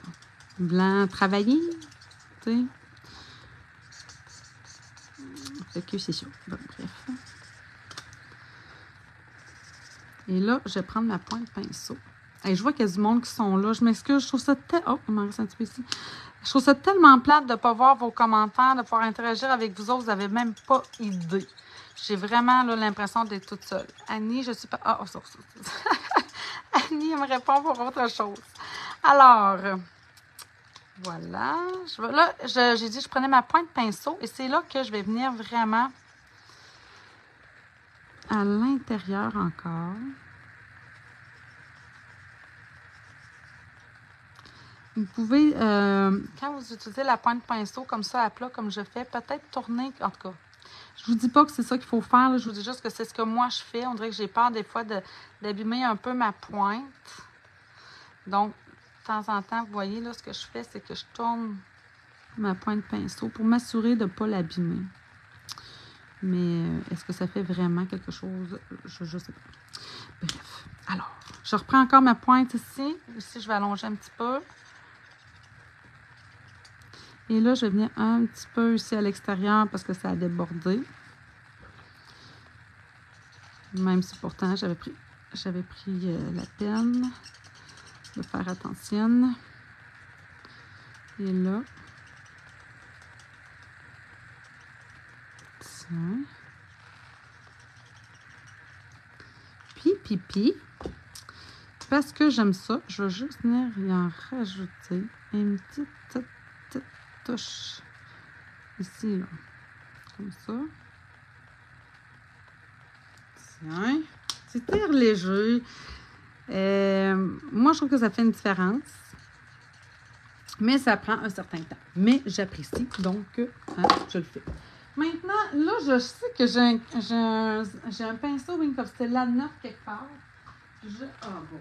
Blanc travaillé, tu sais. Fait que c'est sûr. bref. Et là, je vais prendre ma pointe pinceau je vois qu'il y a du monde qui sont là. Je m'excuse, je trouve ça tellement... Oh, un petit peu ici. Je trouve ça tellement plate de ne pas voir vos commentaires, de pouvoir interagir avec vous autres. Vous n'avez même pas idée. J'ai vraiment l'impression d'être toute seule. Annie, je suis pas... Ah, oh, Annie, elle me répond pour autre chose. Alors, voilà. Je Là, j'ai dit je prenais ma pointe pinceau et c'est là que je vais venir vraiment à l'intérieur encore. Vous pouvez, euh, quand vous utilisez la pointe pinceau comme ça à plat, comme je fais, peut-être tourner, en tout cas. Je vous dis pas que c'est ça qu'il faut faire, je vous dis juste que c'est ce que moi je fais. On dirait que j'ai peur des fois d'abîmer un peu ma pointe. Donc, de temps en temps, vous voyez, là, ce que je fais, c'est que je tourne ma pointe pinceau pour m'assurer de ne pas l'abîmer. Mais euh, est-ce que ça fait vraiment quelque chose? Je ne sais pas. Bref. Alors, je reprends encore ma pointe ici. Ici, je vais allonger un petit peu. Et là, je vais venir un petit peu ici à l'extérieur parce que ça a débordé. Même si pourtant j'avais pris, j'avais pris euh, la peine de faire attention. Et là, tiens. Puis, puis, puis, parce que j'aime ça, je vais juste venir y en rajouter une petite touche ici, là. Comme ça. Tiens. C'est très léger. Moi, je trouve que ça fait une différence. Mais ça prend un certain temps. Mais j'apprécie, donc hein, je le fais. Maintenant, là, je sais que j'ai un, un, un, pinceau Wing of Stella neuf quelque part. Je, ah bon.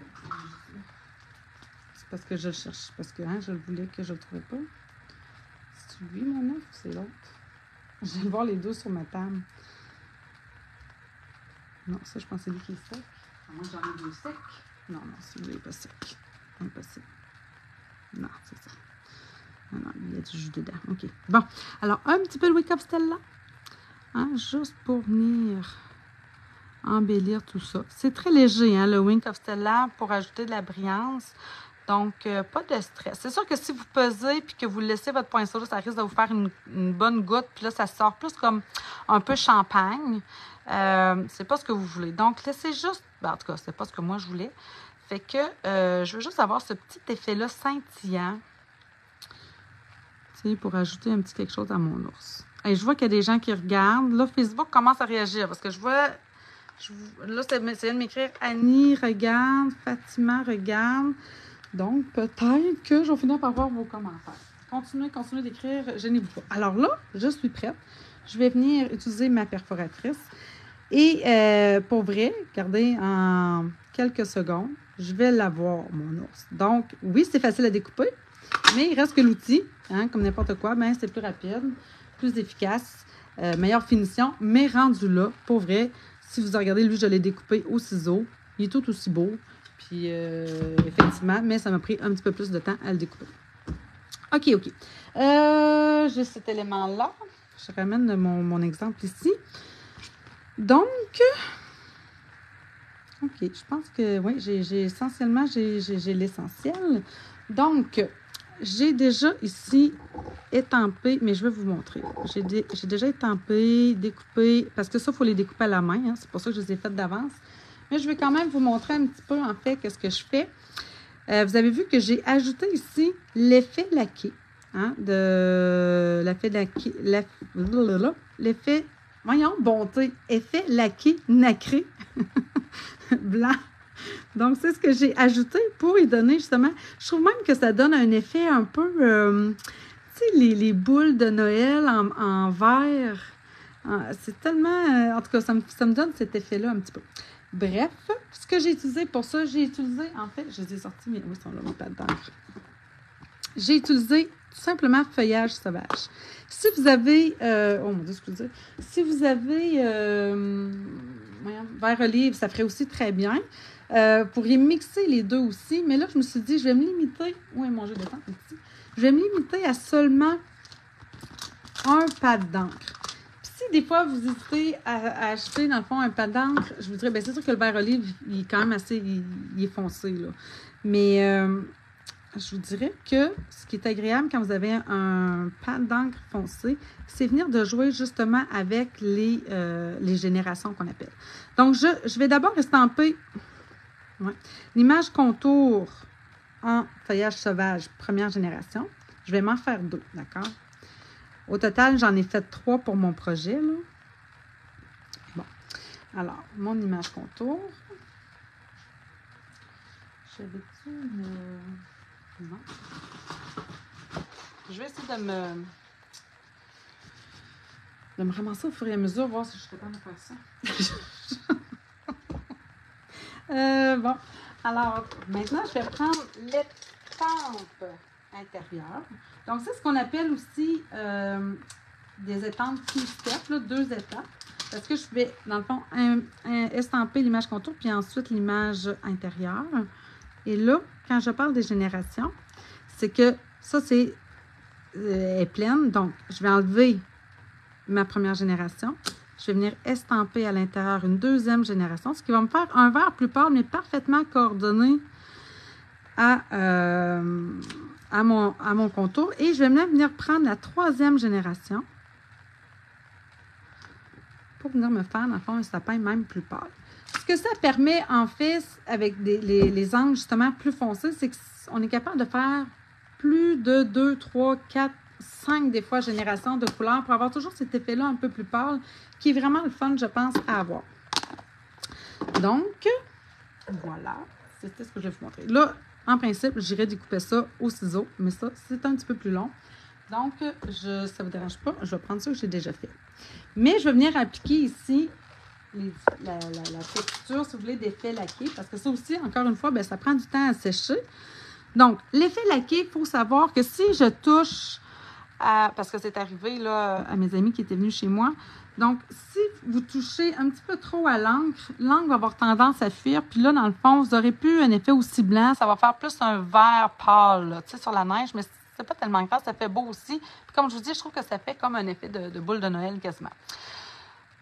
C'est parce que je cherche. Parce que hein, je voulais que je ne le trouvais pas. C'est lui, mon œuf, c'est l'autre? Je vais voir les deux sur ma table. Non, ça, je pense que c'est lui qui est sec. Moi, j'en ai deux secs. Non, non, celui-là n'est pas sec. Impossible. Non, c'est ça. Non, non, il y a du jus dedans. OK. Bon. Alors, un petit peu le Wake Up Stella. Hein, juste pour venir embellir tout ça. C'est très léger, hein, le Wink of Stella, pour ajouter de la brillance. Donc, euh, pas de stress. C'est sûr que si vous pesez puis que vous laissez votre pinceau, ça risque de vous faire une, bonne goutte. Puis là, ça sort plus comme un peu champagne. Euh, c'est pas ce que vous voulez. Donc, laissez juste... Ben, en tout cas, c'est pas ce que moi, je voulais. Fait que euh, je veux juste avoir ce petit effet-là scintillant. Tu sais, pour ajouter un petit quelque chose à mon ours. Et je vois qu'il y a des gens qui regardent. Là, Facebook commence à réagir parce que je vois là, c'est de m'écrire Annie, regarde, Fatima, regarde. Donc, peut-être que je vais finir par voir vos commentaires. Continuez, continuez d'écrire, gênez-vous pas. Alors là, je suis prête. Je vais venir utiliser ma perforatrice. Et euh, pour vrai, regardez, en quelques secondes, je vais l'avoir, mon ours. Donc, oui, c'est facile à découper, mais il reste que l'outil, hein, comme n'importe quoi, ben, c'est plus rapide, plus efficace, euh, meilleure finition, mais rendu là, pour vrai, si vous regardez, lui, je l'ai découpé au ciseau. Il est tout aussi beau. Puis, euh, effectivement, mais ça m'a pris un petit peu plus de temps à le découper. OK, OK. Euh, j'ai cet élément-là. Je ramène mon, mon, exemple ici. Donc, OK, je pense que, oui, j'ai essentiellement, j'ai l'essentiel. Donc, j'ai déjà ici étampé, mais je vais vous montrer. J'ai déjà étampé, découpé, parce que ça, il faut les découper à la main. Hein, c'est pour ça que je les ai faites d'avance. Mais je vais quand même vous montrer un petit peu, en fait, qu'est-ce que je fais. Euh, vous avez vu que j'ai ajouté ici l'effet laqué. Hein, de l'effet laqué. L'effet, voyons, bonté, effet laqué nacré blanc. Donc, c'est ce que j'ai ajouté pour y donner justement. Je trouve même que ça donne un effet un peu, euh, tu sais, les, boules de Noël en, verre. Ah, c'est tellement, euh, en tout cas, ça me, donne cet effet-là un petit peu. Bref, ce que j'ai utilisé pour ça, j'ai utilisé, en fait, je les ai sortis, mais oui, sont là, pattes d'encre. J'ai utilisé tout simplement feuillage sauvage. Si vous avez, euh, oh mon Dieu, excusez, si vous avez euh, vert olive, ça ferait aussi très bien. Euh, vous pourriez mixer les deux aussi, mais là, je me suis dit, je vais me limiter. Est mon jeu de temps ici? Je vais me limiter à seulement un pad d'encre. Des fois vous hésitez à, acheter, dans le fond, un pad d'encre, je vous dirais, bien, c'est sûr que le vert olive, il est quand même assez, il, est foncé, là. Mais euh, je vous dirais que ce qui est agréable quand vous avez un pad d'encre foncé, c'est venir de jouer justement avec les, euh, les générations qu'on appelle. Donc, je, je vais d'abord estamper L'image contour en feuillage sauvage, première génération, je vais m'en faire deux, d'accord? Au total, j'en ai fait trois pour mon projet. Bon. Alors, mon image contour. J'avais-tu une... Non. Je vais essayer de me... de me ramasser au fur et à mesure, voir si je suis capable de faire ça. Euh, bon, alors maintenant, je vais prendre l'étampe intérieure. Donc, c'est ce qu'on appelle aussi euh, des étampes two-step, deux étapes. Parce que je vais, dans le fond, estamper l'image contour, puis ensuite l'image intérieure. Et là, quand je parle des générations, c'est que ça, c'est euh, est pleine. Donc, je vais enlever ma première génération. Je vais venir estamper à l'intérieur une deuxième génération, ce qui va me faire un verre plus pâle, mais parfaitement coordonné à, euh, à, mon, contour. Et je vais même venir prendre la troisième génération pour venir me faire, dans le fond, un sapin même plus pâle. Ce que ça permet, en fait, avec les, les angles justement plus foncés, c'est qu'on est capable de faire plus de 2, 3, 4 cinq des fois générations de couleurs pour avoir toujours cet effet-là un peu plus pâle qui est vraiment le fun, je pense, à avoir. Donc, voilà, c'était ce que je vais vous montrer. Là, en principe, j'irai découper ça au ciseau, mais ça, c'est un petit peu plus long. Donc, je, ça ne vous dérange pas, je vais prendre ça que j'ai déjà fait. Mais je vais venir appliquer ici la, texture, si vous voulez, d'effet laqué, parce que ça aussi, encore une fois, bien, ça prend du temps à sécher. Donc, l'effet laqué, il faut savoir que si je touche parce que c'est arrivé là, à mes amis qui étaient venus chez moi. Donc, si vous touchez un petit peu trop à l'encre, l'encre va avoir tendance à fuir. Puis là, dans le fond, vous aurez plus un effet aussi blanc. Ça va faire plus un vert pâle, tu sais, sur la neige. Mais c'est pas tellement grave, ça fait beau aussi. Puis comme je vous dis, je trouve que ça fait comme un effet de, boule de Noël quasiment.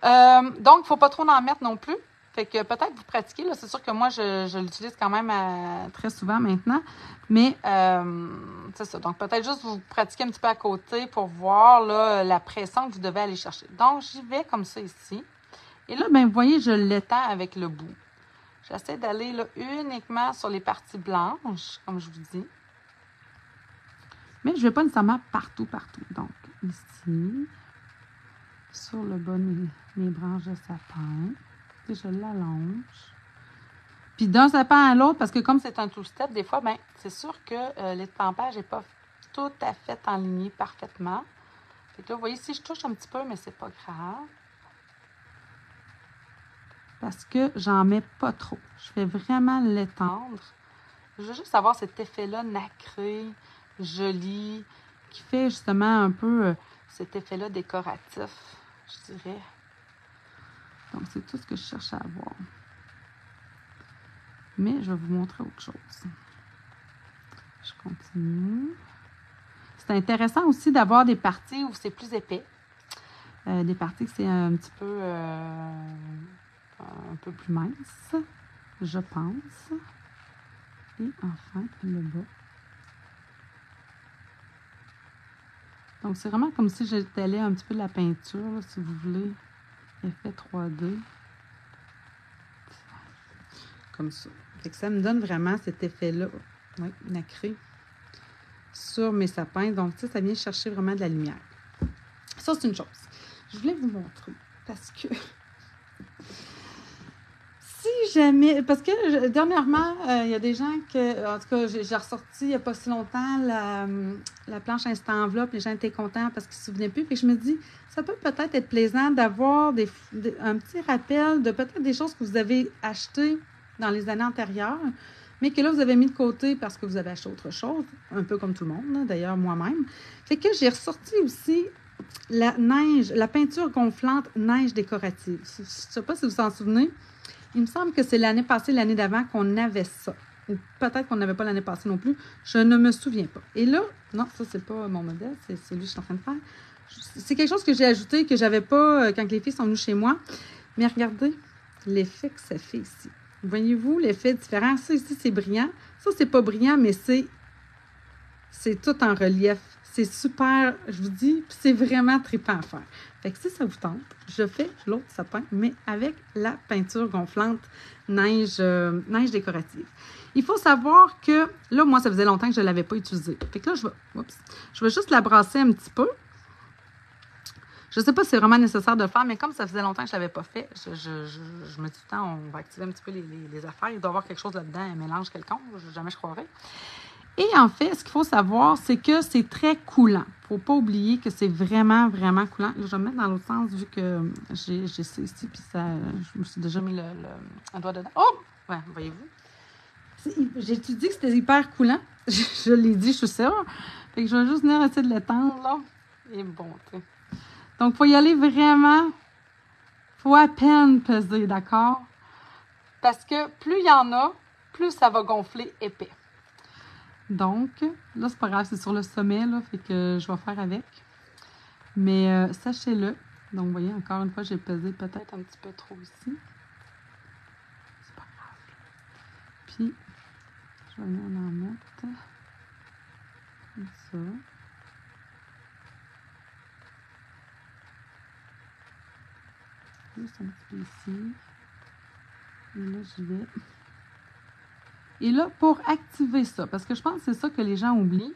Euh, donc, il ne faut pas trop en mettre non plus. Fait que peut-être vous pratiquez. C'est sûr que moi, je, l'utilise quand même euh, très souvent maintenant. Mais euh, c'est ça. Donc, peut-être juste vous pratiquer un petit peu à côté pour voir la pression que vous devez aller chercher. Donc, j'y vais comme ça ici. Et là, ben, vous voyez, je l'étends avec le bout. J'essaie d'aller là uniquement sur les parties blanches, comme je vous dis. Mais je ne vais pas nécessairement partout, partout. Donc, ici, sur le bas de mes branches de sapin je l'allonge. Puis d'un sapin à l'autre, parce que comme c'est un two-step, des fois, ben, c'est sûr que euh, l'étampage n'est pas tout à fait enligné parfaitement. Fait que là, vous voyez, si je touche un petit peu, mais c'est pas grave. Parce que j'en mets pas trop. Je fais vraiment l'étendre. Je veux juste avoir cet effet-là nacré, joli, qui fait justement un peu euh, cet effet-là décoratif, je dirais. Donc, c'est tout ce que je cherche à avoir. Mais je vais vous montrer autre chose. Je continue. C'est intéressant aussi d'avoir des parties où c'est plus épais. Euh, des parties que c'est un petit peu euh, un peu plus mince, je pense. Et enfin, le bas. Donc, c'est vraiment comme si j'étalais un petit peu de la peinture, si vous voulez effet 3D. Comme ça. ça me donne vraiment cet effet-là, oui, nacré, sur mes sapins. Donc, ça, ça vient chercher vraiment de la lumière. Ça, c'est une chose. Je voulais vous montrer parce que Parce que dernièrement, euh, il y a des gens que. En tout cas, j'ai ressorti il n'y a pas si longtemps la, la planche Instant Enveloppe. Les gens étaient contents parce qu'ils ne se souvenaient plus. Puis je me dis, ça peut peut-être être plaisant d'avoir des, un petit rappel de peut-être des choses que vous avez achetées dans les années antérieures, mais que là, vous avez mis de côté parce que vous avez acheté autre chose, un peu comme tout le monde, d'ailleurs, moi-même. Fait que j'ai ressorti aussi la neige, la peinture gonflante neige décorative. Je ne sais pas si vous vous en souvenez. Il me semble que c'est l'année passée, l'année d'avant qu'on avait ça. Ou peut-être qu'on n'avait pas l'année passée non plus. Je ne me souviens pas. Et là, non, ça, c'est pas mon modèle, c'est celui que je suis en train de faire. C'est quelque chose que j'ai ajouté que j'avais pas euh, quand les filles sont venues chez moi. Mais regardez l'effet que ça fait ici. Voyez-vous l'effet différent? Ça, ici, c'est brillant. Ça, c'est pas brillant, mais c'est c'est tout en relief. C'est super, je vous dis, c'est vraiment trippant à faire. Fait que si ça vous tente, je fais l'autre sapin, mais avec la peinture gonflante neige, euh, neige décorative. Il faut savoir que, là, moi, ça faisait longtemps que je ne l'avais pas utilisée. Fait que là, je vais, je vais juste la brasser un petit peu. Je ne sais pas si c'est vraiment nécessaire de le faire, mais comme ça faisait longtemps que je ne l'avais pas fait, je, me dis, temps, on va activer un petit peu les, les affaires. Il doit y avoir quelque chose là-dedans, un mélange quelconque, jamais je croirais. Et en fait, ce qu'il faut savoir, c'est que c'est très coulant. Il ne faut pas oublier que c'est vraiment, vraiment coulant. Je vais me mettre dans l'autre sens vu que j'ai ça ici, puis ça, je me suis déjà mis le, un doigt dedans. Oh! Ouais, voyez-vous? J'ai-tu dit que c'était hyper coulant? je, l'ai dit, je suis sûre. Fait que je vais juste venir essayer de l'étendre, là. Et bon, Donc, il faut y aller vraiment. Il faut à peine peser, d'accord? Parce que plus il y en a, plus ça va gonfler épais. Donc, là, c'est pas grave, c'est sur le sommet, là, fait que je vais faire avec. Mais euh, sachez-le. Donc, vous voyez, encore une fois, j'ai pesé peut-être un petit peu trop ici. C'est pas grave. Puis, je vais en mettre comme ça. Juste un petit peu ici. Et là, je vais et là, pour activer ça, parce que je pense que c'est ça que les gens oublient,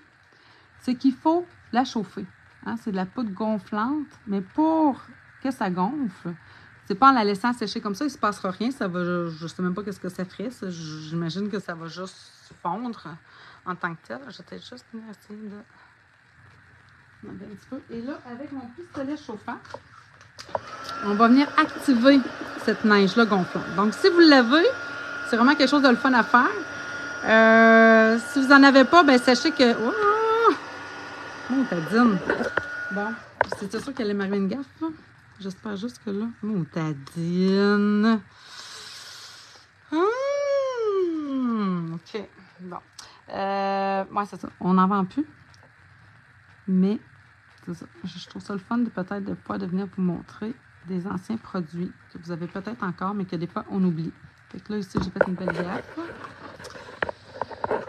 c'est qu'il faut la chauffer. Hein. C'est de la poudre gonflante, mais pour que ça gonfle, c'est pas en la laissant sécher comme ça, il ne se passera rien. Ça va, je ne sais même pas ce que ça ferait. J'imagine que ça va juste fondre en tant que tel. Peut-être juste essayer de... Un petit peu. Et là, avec mon pistolet chauffant, on va venir activer cette neige-là gonflante. Donc, si vous l'avez, c'est vraiment quelque chose de le fun à faire. Euh, si vous n'en avez pas, ben sachez que. Oh! Montadine. Bon, c'était sûr qu'elle allait m'arriver une gaffe. J'espère juste que là. Montadine. Hum, OK. Bon. Euh, ouais, c'est ça. On n'en vend plus. Mais, c'est ça. Je, je trouve ça le fun de peut-être de pouvoir de venir vous montrer des anciens produits que vous avez peut-être encore, mais que des fois, on oublie. Fait que là, ici, j'ai fait une belle gaffe.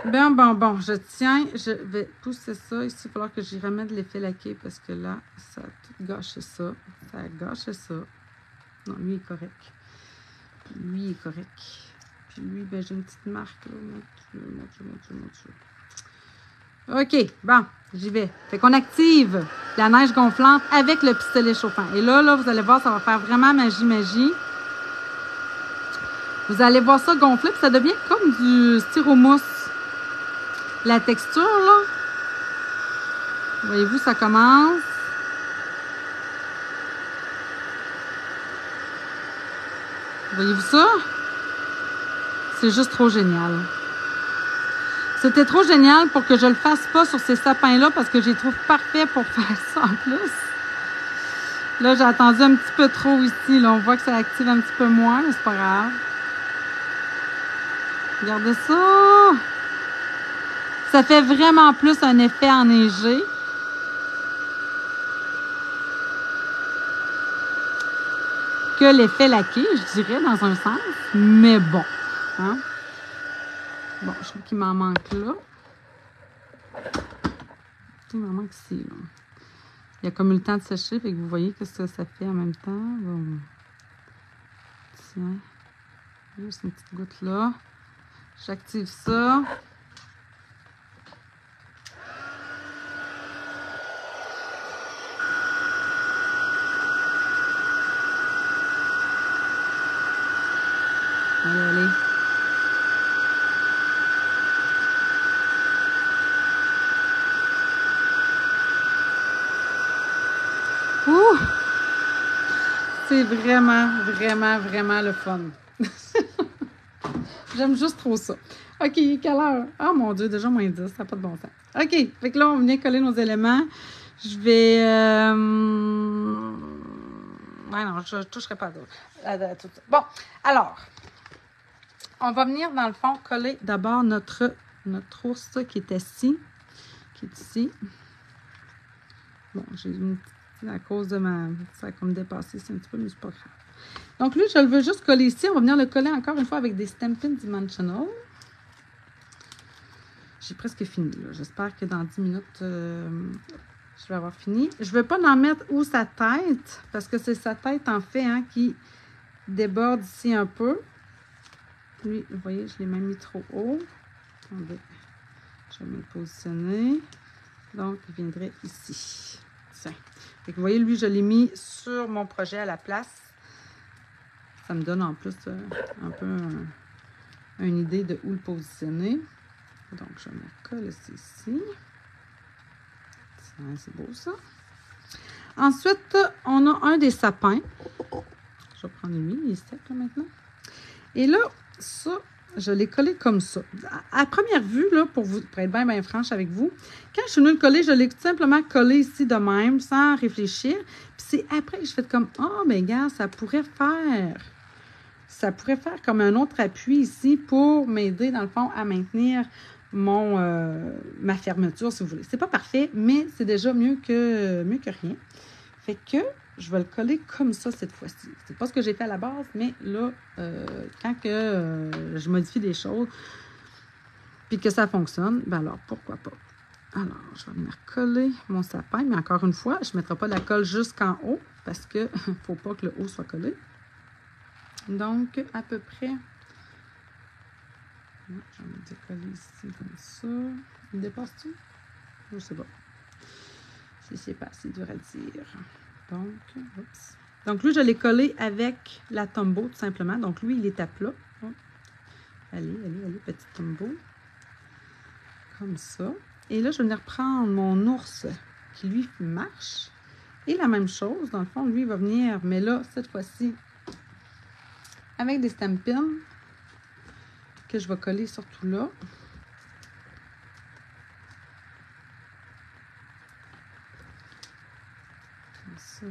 Bon, bon, bon, je tiens, je vais pousser ça. Ici, il va falloir que j'y remette l'effet laqué parce que là, ça a tout gâché ça. Ça a gâché ça. Non, lui est correct. Puis lui est correct. Puis lui, ben, j'ai une petite marque. Là. OK, bon, j'y vais. Fait qu'on active la neige gonflante avec le pistolet chauffant. Et là, là, vous allez voir, ça va faire vraiment magie, magie. Vous allez voir ça gonfler, puis ça devient comme du styromousse. La texture, là, voyez-vous, ça commence. Voyez-vous ça? C'est juste trop génial. C'était trop génial pour que je le fasse pas sur ces sapins-là parce que je les trouve parfaits pour faire ça en plus. Là, j'ai attendu un petit peu trop ici. Là, on voit que ça active un petit peu moins, mais c'est pas grave. Regardez ça! Ça fait vraiment plus un effet enneigé. Que l'effet laqué, je dirais, dans un sens. Mais bon. Hein? Bon, je trouve qu'il m'en manque là. Il m'en manque ici. Il y a comme eu le temps de sécher, fait que vous voyez que ça, ça fait en même temps. Bon. Tiens. Juste une petite goutte là. J'active ça. Allez, allez. C'est vraiment, vraiment, vraiment le fun. J'aime juste trop ça. OK, quelle heure? Ah mon Dieu, déjà moins 10, ça n'a pas de bon sens. OK, fait que là, on vient coller nos éléments. Je vais. Euh... Ouais, non, je ne toucherai pas à. Bon, alors, on va venir dans le fond coller d'abord notre, notre ours qui est assis, qui est ici. Bon, j'ai une petite, à cause de ma. Ça a comme dépassé, c'est un petit peu, mais c'est pas grave. Donc lui, je le veux juste coller ici. On va venir le coller encore une fois avec des Stampin' Dimensional. J'ai presque fini. J'espère que dans 10 minutes, euh, je vais avoir fini. Je ne veux pas en mettre où sa tête, parce que c'est sa tête, en fait, hein, qui déborde ici un peu. Lui, vous voyez, je l'ai même mis trop haut. Attendez, je vais me positionner. Donc, il viendrait ici. Tiens. Vous voyez, lui, je l'ai mis sur mon projet à la place. Ça me donne en plus euh, un peu un, une idée de où le positionner. Donc, je me coller ici. C'est beau ça. Ensuite, on a un des sapins. Je vais prendre lui, il est là, maintenant. Et là, ça, je l'ai collé comme ça. À, première vue, là, pour, vous, pour être bien, bien franche avec vous, quand je suis venue le coller, je l'ai tout simplement collé ici de même, sans réfléchir. Puis c'est après que je fais comme, oh, mais gars, ça pourrait faire ça pourrait faire comme un autre appui ici pour m'aider, dans le fond, à maintenir mon, euh, ma fermeture, si vous voulez. C'est pas parfait, mais c'est déjà mieux que, mieux que rien. Fait que je vais le coller comme ça cette fois-ci. C'est pas ce que j'ai fait à la base, mais là, euh, quand que euh, je modifie des choses, puis que ça fonctionne, ben alors pourquoi pas. Alors, je vais venir coller mon sapin, mais encore une fois, je ne mettrai pas la colle jusqu'en haut parce qu'il ne faut pas que le haut soit collé. Donc, à peu près, je vais me décoller ici comme ça. Il dépasse-tu? Je ne sais pas. Si c'est pas assez dur à dire. Donc, oups. Donc, lui, je l'ai collé avec la tombeau, tout simplement. Donc, lui, il est à plat. Allez, allez, allez, petit tombeau. Comme ça. Et là, je vais venir prendre mon ours qui, lui, marche. Et la même chose, dans le fond, lui, il va venir, mais là, cette fois-ci, avec des stampins que je vais coller surtout là. ça.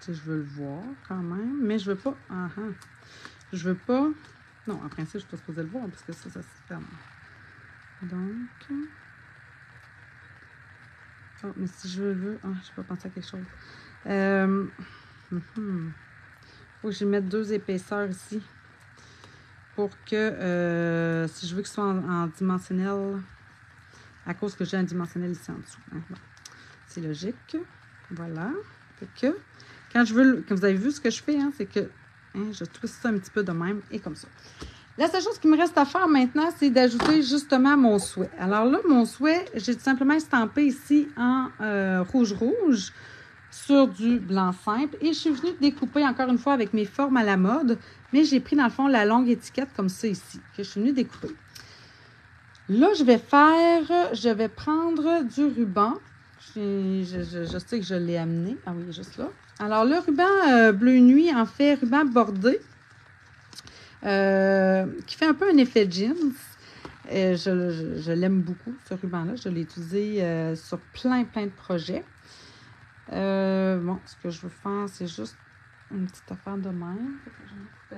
Tu sais, je veux le voir quand même, mais je veux pas. Ah, ah. Je veux pas. Non, en principe, je suis pas supposée le voir parce que ça, ça se ferme. Donc. Oh, mais si je veux. Ah, je pas penser à quelque chose. Euh, mhm. Faut que je mette deux épaisseurs ici. Pour que, euh, si je veux que ce soit en, en dimensionnel, à cause que j'ai un dimensionnel ici en dessous. hein. C'est logique. Voilà. Fait que, quand je veux, quand vous avez vu ce que je fais, hein, c'est que hein, je twiste ça un petit peu de même et comme ça. La seule chose qui me reste à faire maintenant, c'est d'ajouter justement mon souhait. Alors là, mon souhait, j'ai tout simplement estampé ici en euh, rouge-rouge sur du blanc simple. Et je suis venue découper encore une fois avec mes formes à la mode, mais j'ai pris dans le fond la longue étiquette comme ça ici, que je suis venue découper. Là, je vais faire, je vais prendre du ruban. Je, sais que je l'ai amené. Ah oui, juste là. Alors, le ruban euh, bleu nuit, en fait, ruban bordé, euh, qui fait un peu un effet jeans. Je l'aime beaucoup, ce ruban-là. Je l'ai utilisé euh, sur plein, plein de projets. Euh, bon, ce que je veux faire, c'est juste une petite affaire de même. Je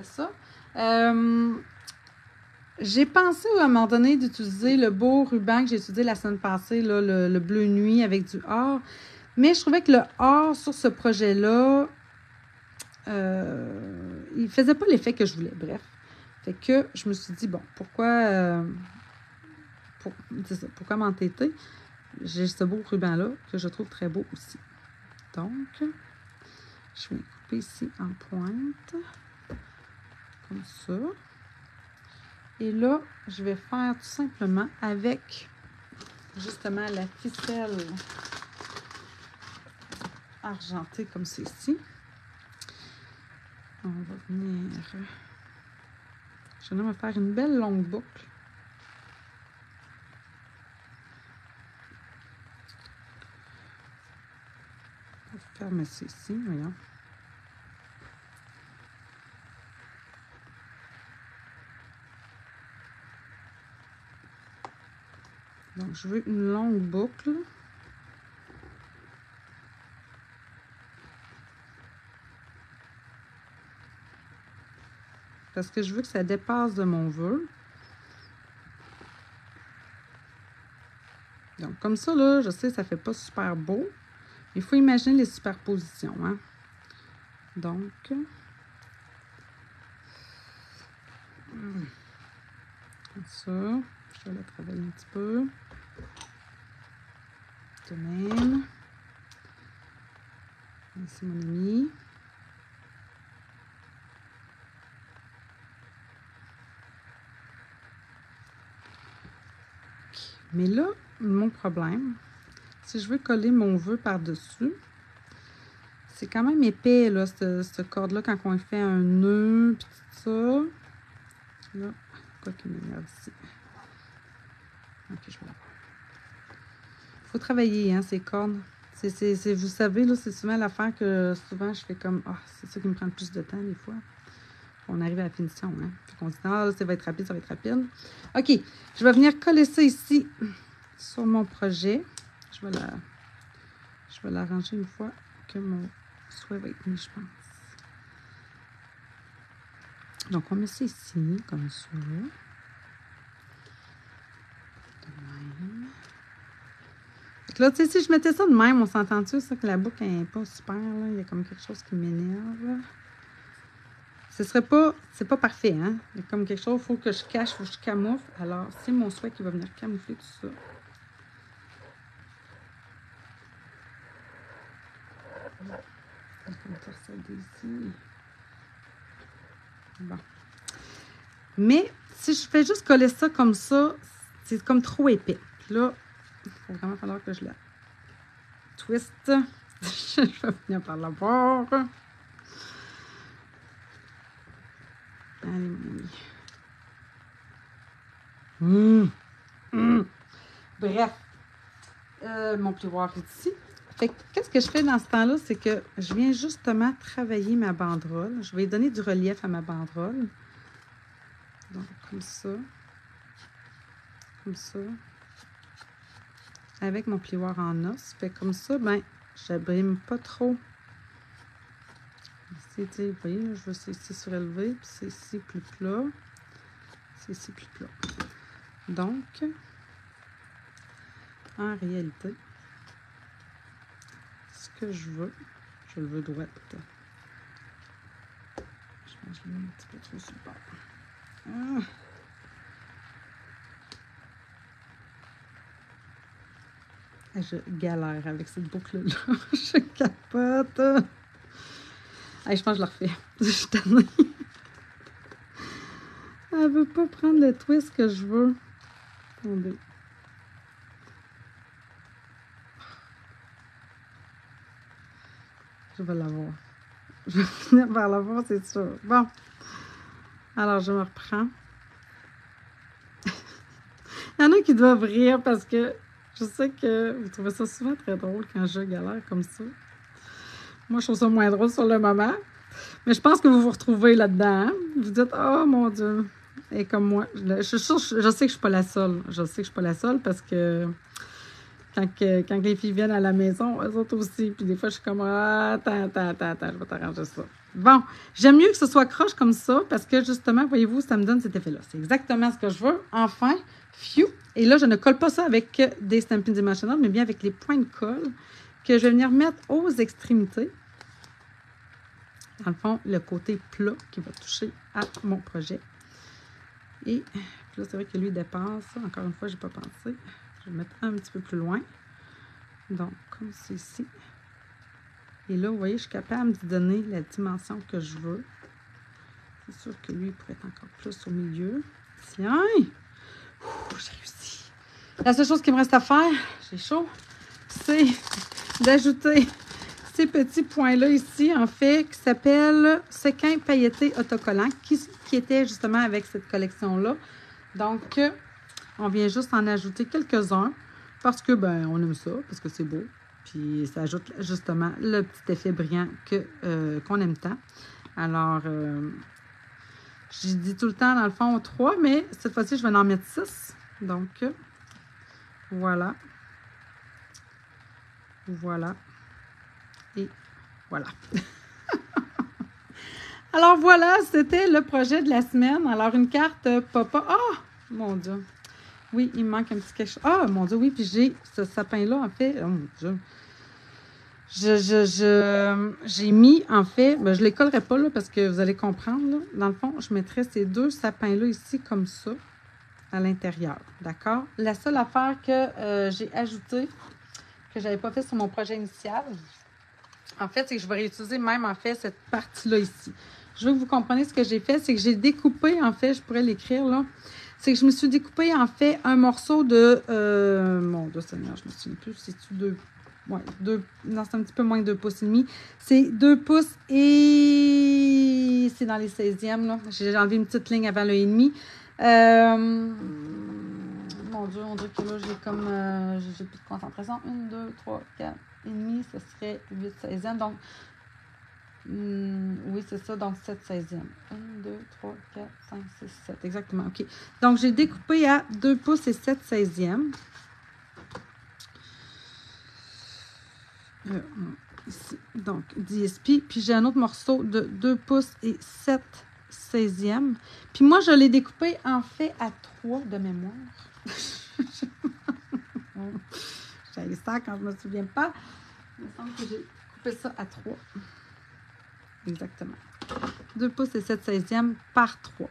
j'ai pensé à un moment donné d'utiliser le beau ruban que j'ai utilisé la semaine passée, le bleu nuit avec du or. Mais je trouvais que le or sur ce projet-là, euh, il faisait pas l'effet que je voulais. Bref. Que je me suis dit, bon, pourquoi, euh, pourquoi m'entêter? J'ai ce beau ruban-là que je trouve très beau aussi. Donc, je vais couper ici en pointe, comme ça. Et là, je vais faire tout simplement avec justement la ficelle argentée comme c'est ici. On va venir. Je vais me faire une belle longue boucle. On va fermer ici, voyons. Donc, je veux une longue boucle. Parce que je veux que ça dépasse de mon vœu. Donc, comme ça, là, je sais, ça fait pas super beau. Il faut imaginer les superpositions. Hein? Donc, comme ça. Je vais la travailler un petit peu. De même. Ici, mon ami. Mais là, mon problème, si je veux coller mon vœu par-dessus, c'est quand même épais, là, ce, ce corde-là, quand on fait un nœud, puis tout ça. Là, quoi qu'il m'énerve ici. Je vais Il faut travailler, hein, ces cordes. Vous savez, là, c'est souvent l'affaire que souvent je fais comme Ah, c'est ça qui me prend le plus de temps des fois. On arrive à la finition, hein. Qu'on dit Ah, ça va être rapide, ça va être rapide. OK, je vais venir coller ça ici sur mon projet. Je vais la. Je vais l'arranger une fois que mon souhait va être mis, je pense. Donc, on met ça ici, comme ça. De même. Que là, tu sais, si je mettais ça de même, on s'entend-tu, ça, que la boucle n'est pas super, là? Il y a comme quelque chose qui m'énerve. Ce serait pas... C'est pas parfait, hein? Il y a comme quelque chose, il faut que je cache, il faut que je camoufle. Alors, c'est mon souhait qui va venir camoufler tout ça. Bon. Mais si je fais juste coller ça comme ça, c'est comme trop épais. Là, il va vraiment falloir que je la twist. je vais finir par la voir. Hum. Hum. Bref, euh, mon plioir est ici. Qu'est-ce que je fais dans ce temps-là, c'est que je viens justement travailler ma banderole. Je vais donner du relief à ma banderole. Donc, comme ça. Comme ça. Avec mon plioir en os. Fait comme ça, ben, j'abrime pas trop. Vous voyez, je veux c'est ici surélevé, puis c'est ici plus plat. C'est ici plus plat. Donc, en réalité, ce que je veux, je le veux droite. Je pense que je un petit peu trop sur le. Ah. Je galère avec cette boucle-là. je capote. Je pense que je le refais. Je suis tannée. Elle veut pas prendre le twist que je veux. Attendez. Je vais l'avoir. Je vais finir par l'avoir, c'est sûr. Bon. Alors, je me reprends. Il y en a qui doivent rire parce que je sais que vous trouvez ça souvent très drôle quand je galère comme ça. Moi, je trouve ça moins drôle sur le moment. Mais je pense que vous vous retrouvez là-dedans. Hein. Vous dites, oh mon Dieu. Et comme moi, je, je, sais que je suis pas la seule. Je sais que je suis pas la seule parce que quand, les filles viennent à la maison, elles autres aussi. Puis des fois, je suis comme, ah, attends, attends, attends, attends, je vais t'arranger ça. Bon, j'aime mieux que ce soit croche comme ça parce que justement, voyez-vous, ça me donne cet effet-là. C'est exactement ce que je veux. Enfin, phew. Et là, je ne colle pas ça avec des Stampin' Dimensional, mais bien avec les points de colle que je vais venir mettre aux extrémités. Dans le fond, le côté plat qui va toucher à mon projet. Et là, c'est vrai que lui dépasse. Encore une fois, je n'ai pas pensé. Je vais mettre un petit peu plus loin. Donc, comme ceci. Et là, vous voyez, je suis capable de donner la dimension que je veux. C'est sûr que lui, il pourrait être encore plus au milieu. Tiens! J'ai réussi. La seule chose qui me reste à faire, j'ai chaud, c'est d'ajouter ces petits points-là ici, en fait, qui s'appellent séquins pailletés autocollants, qui, qui était justement avec cette collection-là. Donc, on vient juste en ajouter quelques-uns parce que, ben, on aime ça, parce que c'est beau. Puis, ça ajoute justement le petit effet brillant euh, qu'on aime tant. Alors, euh, j'ai dit tout le temps, dans le fond, trois, mais cette fois-ci, je vais en mettre six. Donc, voilà. Voilà. Et voilà. Alors voilà, c'était le projet de la semaine. Alors une carte papa. Oh, mon Dieu. Oui, il me manque un petit quelque chose. Ah, mon Dieu, oui, puis j'ai ce sapin-là, en fait. Oh mon Dieu. Je, je, j'ai mis, en fait, ben, je ne les collerai pas là parce que vous allez comprendre. Dans le fond, je mettrais ces deux sapins-là ici comme ça à l'intérieur. D'accord? La seule affaire que euh, j'ai ajoutée, que je n'avais pas fait sur mon projet initial, en fait, c'est que je vais réutiliser même, en fait, cette partie-là ici. Je veux que vous compreniez ce que j'ai fait, c'est que j'ai découpé, en fait, je pourrais l'écrire là, c'est que je me suis découpé, en fait, un morceau de... Euh, mon Dieu Seigneur, je me souviens plus, c'est-tu deux... Ouais, deux... Non, c'est un petit peu moins de 2 pouces et demi. C'est 2 pouces et... C'est dans les 16e, là. J'ai enlevé une petite ligne avant le et demi. Euh... Mon Dieu, on dirait que là, j'ai comme... Euh, j'ai plus de concentration. 1, 2, 3, 4 et demi, ce serait 8 16e. Donc, Hmm, oui, c'est ça. Donc, 7 16e. 1, 2, 3, 4, 5, 6, 7. Exactement. OK. Donc, j'ai découpé à 2 pouces et 7 16e. Euh, ici. Donc, DSP. Puis, j'ai un autre morceau de 2 pouces et 7 16e. Puis, moi, je l'ai découpé, en fait, à 3 de mémoire. J'ai ça quand je ne me souviens pas. Il me semble que j'ai coupé ça à 3. Exactement. 2 pouces et 7 16e par 3.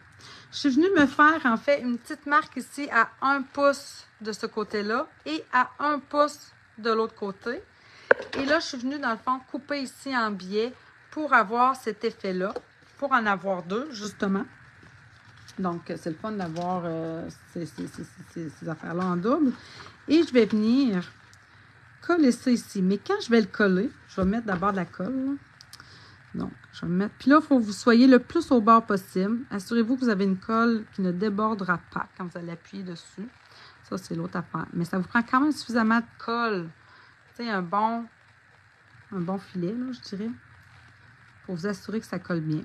Je suis venue me faire, en fait, une petite marque ici à 1 pouce de ce côté-là et à 1 pouce de l'autre côté. Et là, je suis venue, dans le fond, couper ici en biais pour avoir cet effet-là, pour en avoir deux, justement. Donc, c'est le fun d'avoir euh, ces, affaires-là en double. Et je vais venir coller ça ici. Mais quand je vais le coller, je vais mettre d'abord de la colle. Donc, je vais mettre. Puis là, il faut que vous soyez le plus au bord possible. Assurez-vous que vous avez une colle qui ne débordera pas quand vous allez appuyer dessus. Ça, c'est l'autre affaire. Mais ça vous prend quand même suffisamment de colle. Tu sais, un bon un bon filet, là, je dirais, pour vous assurer que ça colle bien.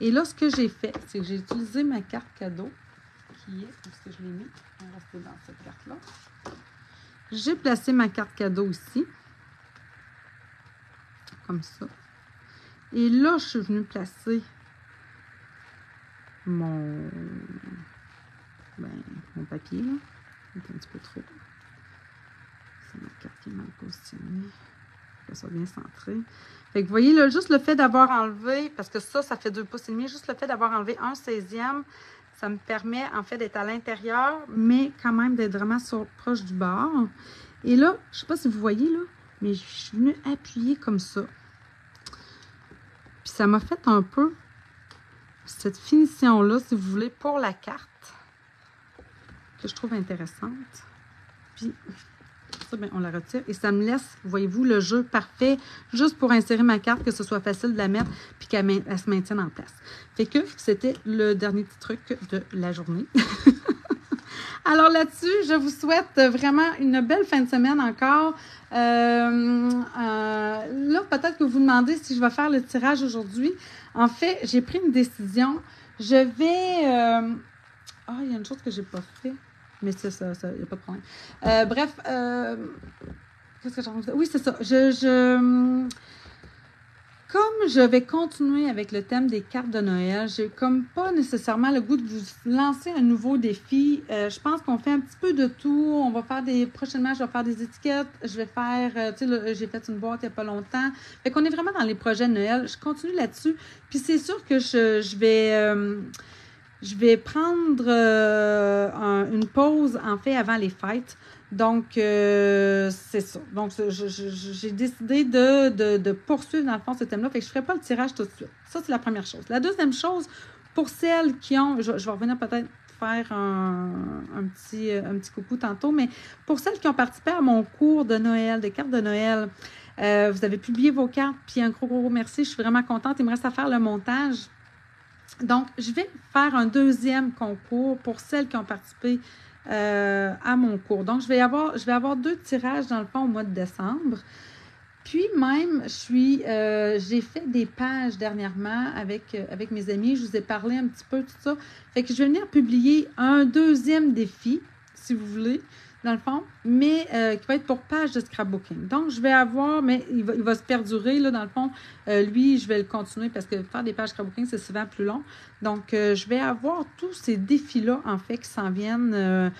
Et là, ce que j'ai fait, c'est que j'ai utilisé ma carte cadeau, qui est, est-ce que je l'ai mis? On va rester dans cette carte-là. J'ai placé ma carte cadeau ici, comme ça. Et là, je suis venue placer mon, ben, mon papier, là. un petit peu trop. C'est ma carte qui est mal positionnée. Bien centré. Fait que vous voyez, là, juste le fait d'avoir enlevé, parce que ça, ça fait deux pouces et demi, juste le fait d'avoir enlevé un 16e, ça me permet en fait d'être à l'intérieur, mais quand même d'être vraiment sur, proche du bord. Et là, je ne sais pas si vous voyez, là, mais je suis venue appuyer comme ça. Puis ça m'a fait un peu cette finition-là, si vous voulez, pour la carte, que je trouve intéressante. Puis, ça, bien, on la retire. Et ça me laisse, voyez-vous, le jeu parfait, juste pour insérer ma carte, que ce soit facile de la mettre, puis qu'elle se maintienne en place. Fait que c'était le dernier petit truc de la journée. Alors là-dessus, je vous souhaite vraiment une belle fin de semaine encore. Euh, euh, là, peut-être que vous vous demandez si je vais faire le tirage aujourd'hui. En fait, j'ai pris une décision. Je vais... Euh, ah, il y a une chose que je n'ai pas fait. Mais c'est ça, il n'y a pas de problème. bref, qu'est-ce que j'ai envie de? Oui, c'est ça. je, je comme je vais continuer avec le thème des cartes de Noël, j'ai comme pas nécessairement le goût de vous lancer un nouveau défi. Euh, je pense qu'on fait un petit peu de tout. On va faire des. Prochainement, je vais faire des étiquettes. Je vais faire. Euh, tu sais, j'ai fait une boîte il n'y a pas longtemps. Fait qu'on est vraiment dans les projets de Noël. Je continue là-dessus. Puis c'est sûr que je, vais. Euh, je vais prendre une pause, en fait, avant les fêtes. Donc, euh, c'est ça. Donc, j'ai décidé de, poursuivre, dans le fond, ce thème-là. Fait que je ne ferai pas le tirage tout de suite. Ça, c'est la première chose. La deuxième chose, pour celles qui ont, je, vais revenir peut-être faire un, petit, un petit coucou tantôt, mais pour celles qui ont participé à mon cours de Noël, des cartes de Noël, euh, vous avez publié vos cartes, puis un gros, gros merci. Je suis vraiment contente. Il me reste à faire le montage. Donc, je vais faire un deuxième concours pour celles qui ont participé euh, à mon cours. Donc, je vais, avoir, deux tirages dans le fond au mois de décembre. Puis même, euh, j'ai fait des pages dernièrement avec, euh, avec mes amis. Je vous ai parlé un petit peu de tout ça. Fait que je vais venir publier un deuxième défi, si vous voulez dans le fond, mais euh, qui va être pour page de scrapbooking. Donc, je vais avoir, mais il va, il va se perdurer, là, dans le fond. Euh, lui, je vais le continuer parce que faire des pages scrapbooking, c'est souvent plus long. Donc, euh, je vais avoir tous ces défis-là, en fait, qui s'en viennent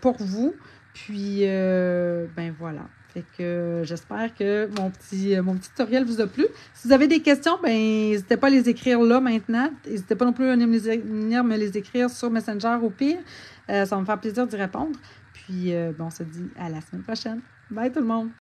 pour vous. Puis, ben voilà. Fait que j'espère que mon petit, mon petit tutoriel vous a plu. Si vous avez des questions, ben n'hésitez pas à les écrire là maintenant. N'hésitez pas non plus à venir me les écrire sur Messenger au pire. ça va me faire plaisir d'y répondre. Puis, euh, bon, on se dit à la semaine prochaine. Bye tout le monde!